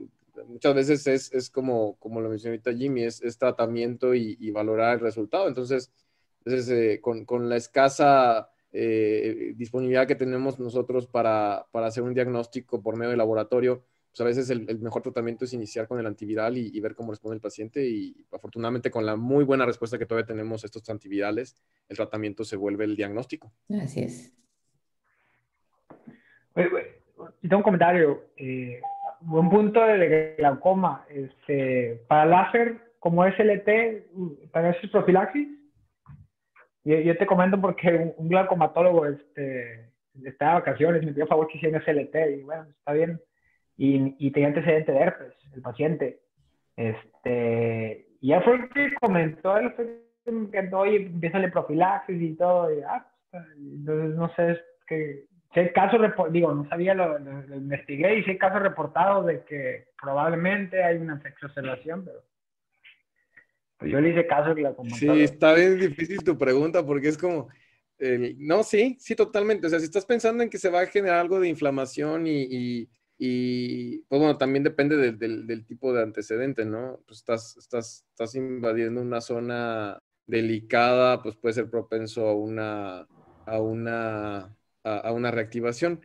muchas veces es, es, como, como lo mencionó ahorita Jimmy, es, es tratamiento y, y, valorar el resultado. Entonces, entonces con, con, la escasa disponibilidad que tenemos nosotros para, para hacer un diagnóstico por medio de laboratorio, pues a veces el, mejor tratamiento es iniciar con el antiviral y, ver cómo responde el paciente y afortunadamente con la muy buena respuesta que todavía tenemos estos antivirales, el tratamiento se vuelve el diagnóstico. Así es. tengo un comentario. Eh, buen punto de glaucoma. Este, para láser, como SLT, ¿para eso es profilaxis? Yo, yo, te comento porque un, glaucomatólogo este, está de vacaciones, me pidió favor que hiciera SLT y bueno, está bien y, tenía antecedente de herpes, el paciente. Este, y ya fue el que comentó, él fue que oye, empieza el profilaxis y todo, y, ah, pues, entonces no sé, es que si hay casos, digo, no sabía, lo, investigué y si hay casos reportados de que probablemente hay una exacerbación, pero pues yo le hice caso que la comentó. Sí, está bien difícil tu pregunta porque es como, no, sí, sí, totalmente. O sea, si estás pensando en que se va a generar algo de inflamación y y pues bueno, también depende del, del, tipo de antecedente, ¿no? Pues estás, estás, estás invadiendo una zona delicada, pues puede ser propenso a una, a una, a, una reactivación.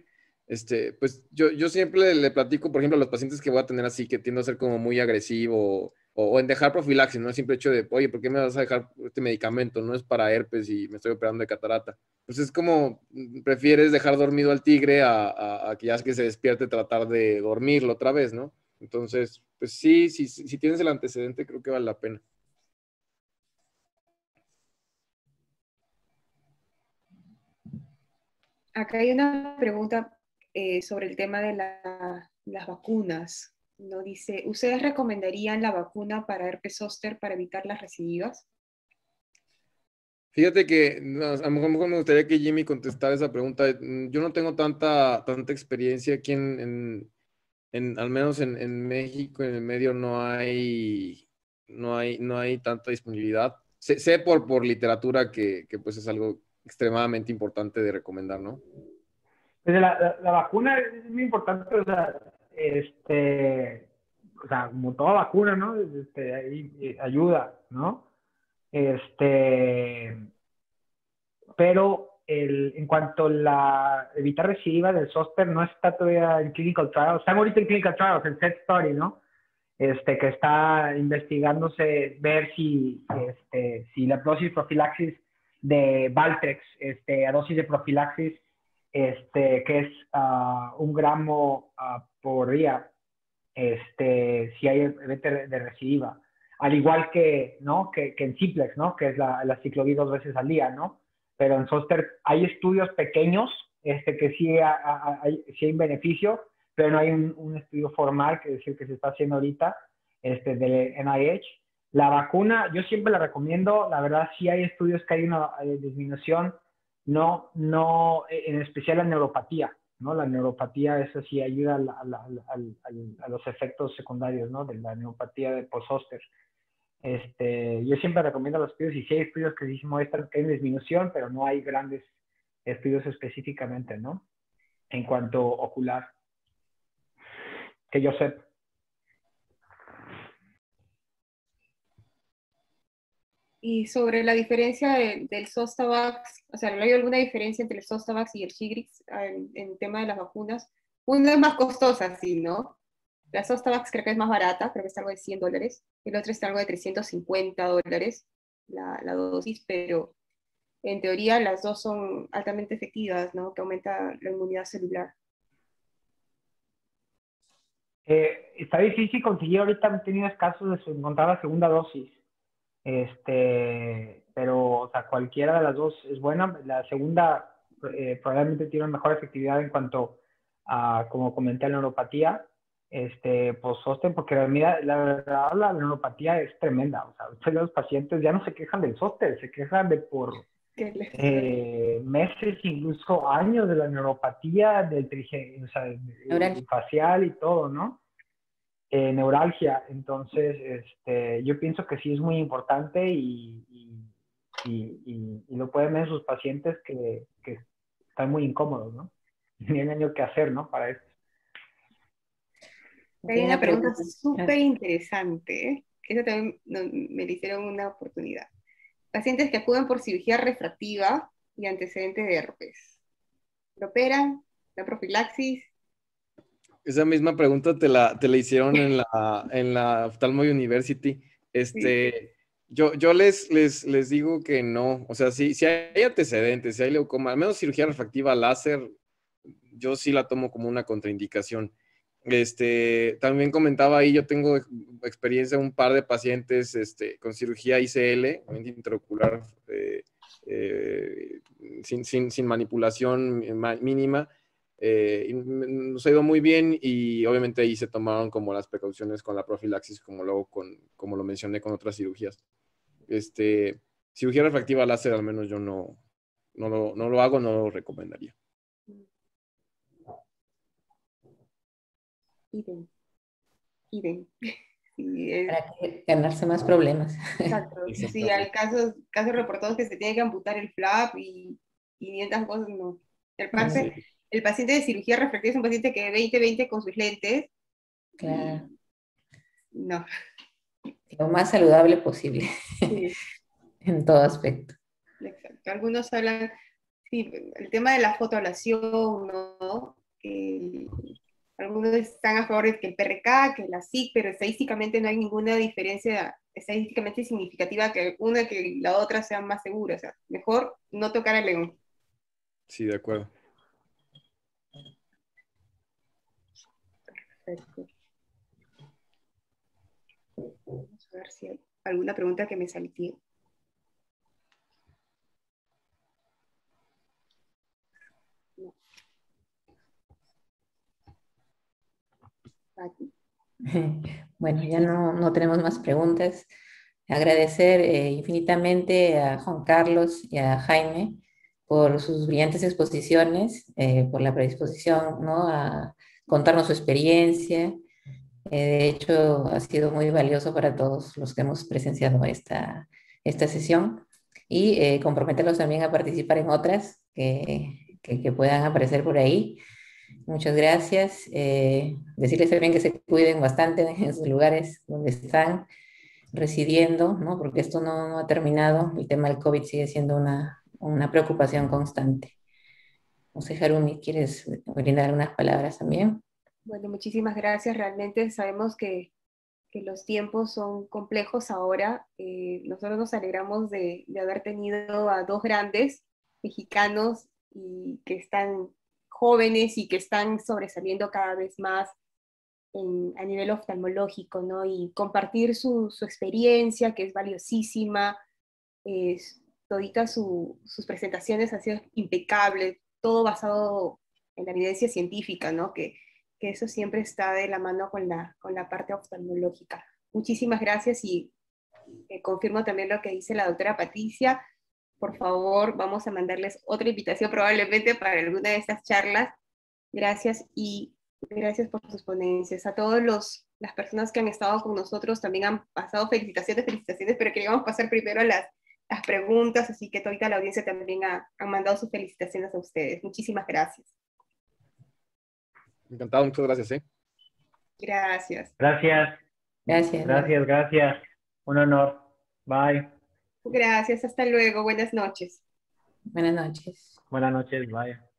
Este, pues yo, yo siempre le, platico, por ejemplo, a los pacientes que voy a tener así, que tiendo a ser como muy agresivo o, en dejar profilaxis, ¿no? El simple hecho de, oye, ¿por qué me vas a dejar este medicamento? No es para herpes y me estoy operando de catarata. Pues es como, mm, prefieres dejar dormido al tigre a, a, que ya es que se despierte tratar de dormirlo otra vez, ¿no? Entonces, pues sí, sí, si tienes el antecedente, creo que vale la pena. Acá hay una pregunta eh, sobre el tema de las vacunas. ¿no? Dice, ¿ustedes recomendarían la vacuna para herpes zóster para evitar las recidivas? Fíjate que a lo mejor me gustaría que Jimmy contestara esa pregunta. Yo no tengo tanta, tanta experiencia aquí en, en, al menos en, en, México, en el medio no hay, no hay, no hay tanta disponibilidad. Sé, sé por, por literatura que, que, pues es algo extremadamente importante de recomendar, ¿no? Pues la, la, vacuna es muy importante, o sea, este, o sea, como toda vacuna, ¿no? Este, eh, ayuda, ¿no? Este, pero el, en cuanto a la evitar recidiva del SOSTER no está todavía en clinical trials, está ahorita en clinical trials, en set study, ¿no? Este, que está investigándose ver si, este, si la dosis profilaxis de Valtrex, este, a dosis de profilaxis, este, que es uh, un gramo uh, por día, este, si hay de recidiva. Al igual que, ¿no? que, en Ciplex, ¿no? que es la, la dos veces al día, ¿no? Pero en Soster hay estudios pequeños este, que sí hay, sí hay beneficio, pero no hay un, un, estudio formal, que es el que se está haciendo ahorita, este, del NIH. La vacuna, yo siempre la recomiendo, la verdad sí hay estudios que hay una disminución, no, no, en especial la neuropatía, ¿no? La neuropatía, eso sí ayuda a, los efectos secundarios, ¿no? De la neuropatía de post-Oster. Este, yo siempre recomiendo los estudios y sí hay estudios que dicen que hay disminución, pero no hay grandes estudios específicamente, ¿no? En cuanto ocular. Que yo sé. Y sobre la diferencia del Zostavax, o sea, ¿no hay alguna diferencia entre el Zostavax y el Shigrix en, el tema de las vacunas? Una es más costosa, sí, ¿no? La Zostavax creo que es más barata, creo que está algo de 100 dólares. El otro está algo de 350 dólares, la, la dosis, pero en teoría las dos son altamente efectivas, ¿no? Que aumenta la inmunidad celular. Eh, está difícil conseguir, ahorita han tenido casos de encontrar la segunda dosis. Este, pero, o sea, cualquiera de las dos es buena. La segunda eh, probablemente tiene mejor efectividad en cuanto a, como comenté, la neuropatía. Este, pues sostén, porque mira, la verdad, la neuropatía es tremenda. O sea, los pacientes ya no se quejan del sostén, se quejan de por eh, meses, incluso años de la neuropatía, del o sea, facial y todo, ¿no? Eh, neuralgia. Entonces, este, yo pienso que sí es muy importante y, y, lo pueden ver sus pacientes que, que, están muy incómodos, ¿no? Tienen algo que hacer, ¿no? Para esto. Hay una pregunta súper interesante, ¿eh? que eso también me hicieron una oportunidad. Pacientes que acuden por cirugía refractiva y antecedente de herpes. ¿Lo operan? ¿La profilaxis? Esa misma pregunta te la, te la hicieron en la, en la Ophthalmo University. Este, yo, yo les, les, les digo que no. O sea, si, si hay antecedentes, si hay leucoma, al menos cirugía refractiva láser, yo sí la tomo como una contraindicación. Este, también comentaba ahí, yo tengo experiencia un par de pacientes este, con cirugía ICL, intraocular, eh, eh, sin, sin, sin, manipulación mínima, eh, nos ha ido muy bien y obviamente ahí se tomaron como las precauciones con la profilaxis, como luego con, como lo mencioné con otras cirugías. Este, cirugía refractiva láser al menos yo no, no, lo, no lo hago, no lo recomendaría. Idem. Idem. Para ganarse más problemas. Exacto. Sí, hay casos, casos reportados que se tiene que amputar el flap y 500 cosas, no. El parce, el paciente de cirugía refractiva es un paciente que ve 20-20 con sus lentes. Claro. No. Lo más saludable posible. en todo aspecto. Exacto. Algunos hablan, sí, el tema de la fotoablación, ¿no? algunos están a favor de que el PRK, que la SIC, pero estadísticamente no hay ninguna diferencia estadísticamente significativa que una que la otra sean más seguras. O sea, mejor no tocar al león. Sí, de acuerdo. Vamos a ver si hay alguna pregunta que me salté. Bueno, ya no, no, tenemos más preguntas. Agradecer eh, infinitamente a Juan Carlos y a Jaime por sus brillantes exposiciones, eh, por la predisposición ¿no? a, contarnos su experiencia. Eh, de hecho, ha sido muy valioso para todos los que hemos presenciado esta, esta sesión y eh, comprometerlos también a participar en otras que, que, puedan aparecer por ahí. Muchas gracias. Eh, decirles también que se cuiden bastante en sus lugares donde están residiendo, ¿no? porque esto no, no, ha terminado. El tema del COVID sigue siendo una, una preocupación constante. No sé, ¿quieres brindar algunas palabras también? Bueno, muchísimas gracias. Realmente sabemos que, los tiempos son complejos ahora. Eh, nosotros nos alegramos de, de, haber tenido a dos grandes mexicanos y que están jóvenes y que están sobresaliendo cada vez más en, a nivel oftalmológico, ¿no? Y compartir su, experiencia, que es valiosísima. Es, todita su, sus presentaciones han sido impecables, todo basado en la evidencia científica, ¿no? Que, que eso siempre está de la mano con la, con la parte oftalmológica. Muchísimas gracias y eh, confirmo también lo que dice la doctora Patricia. Por favor, vamos a mandarles otra invitación probablemente para alguna de estas charlas. Gracias y gracias por sus ponencias. A todos los las personas que han estado con nosotros también han pasado felicitaciones, felicitaciones, pero queríamos pasar primero a las, las preguntas, así que toda la audiencia también ha, mandado sus felicitaciones a ustedes. Muchísimas gracias. Encantado, muchas gracias. ¿eh? Gracias. Gracias. Gracias. Gracias, gracias. Un honor. Bye. Gracias, hasta luego. Buenas noches. Buenas noches. Buenas noches, bye.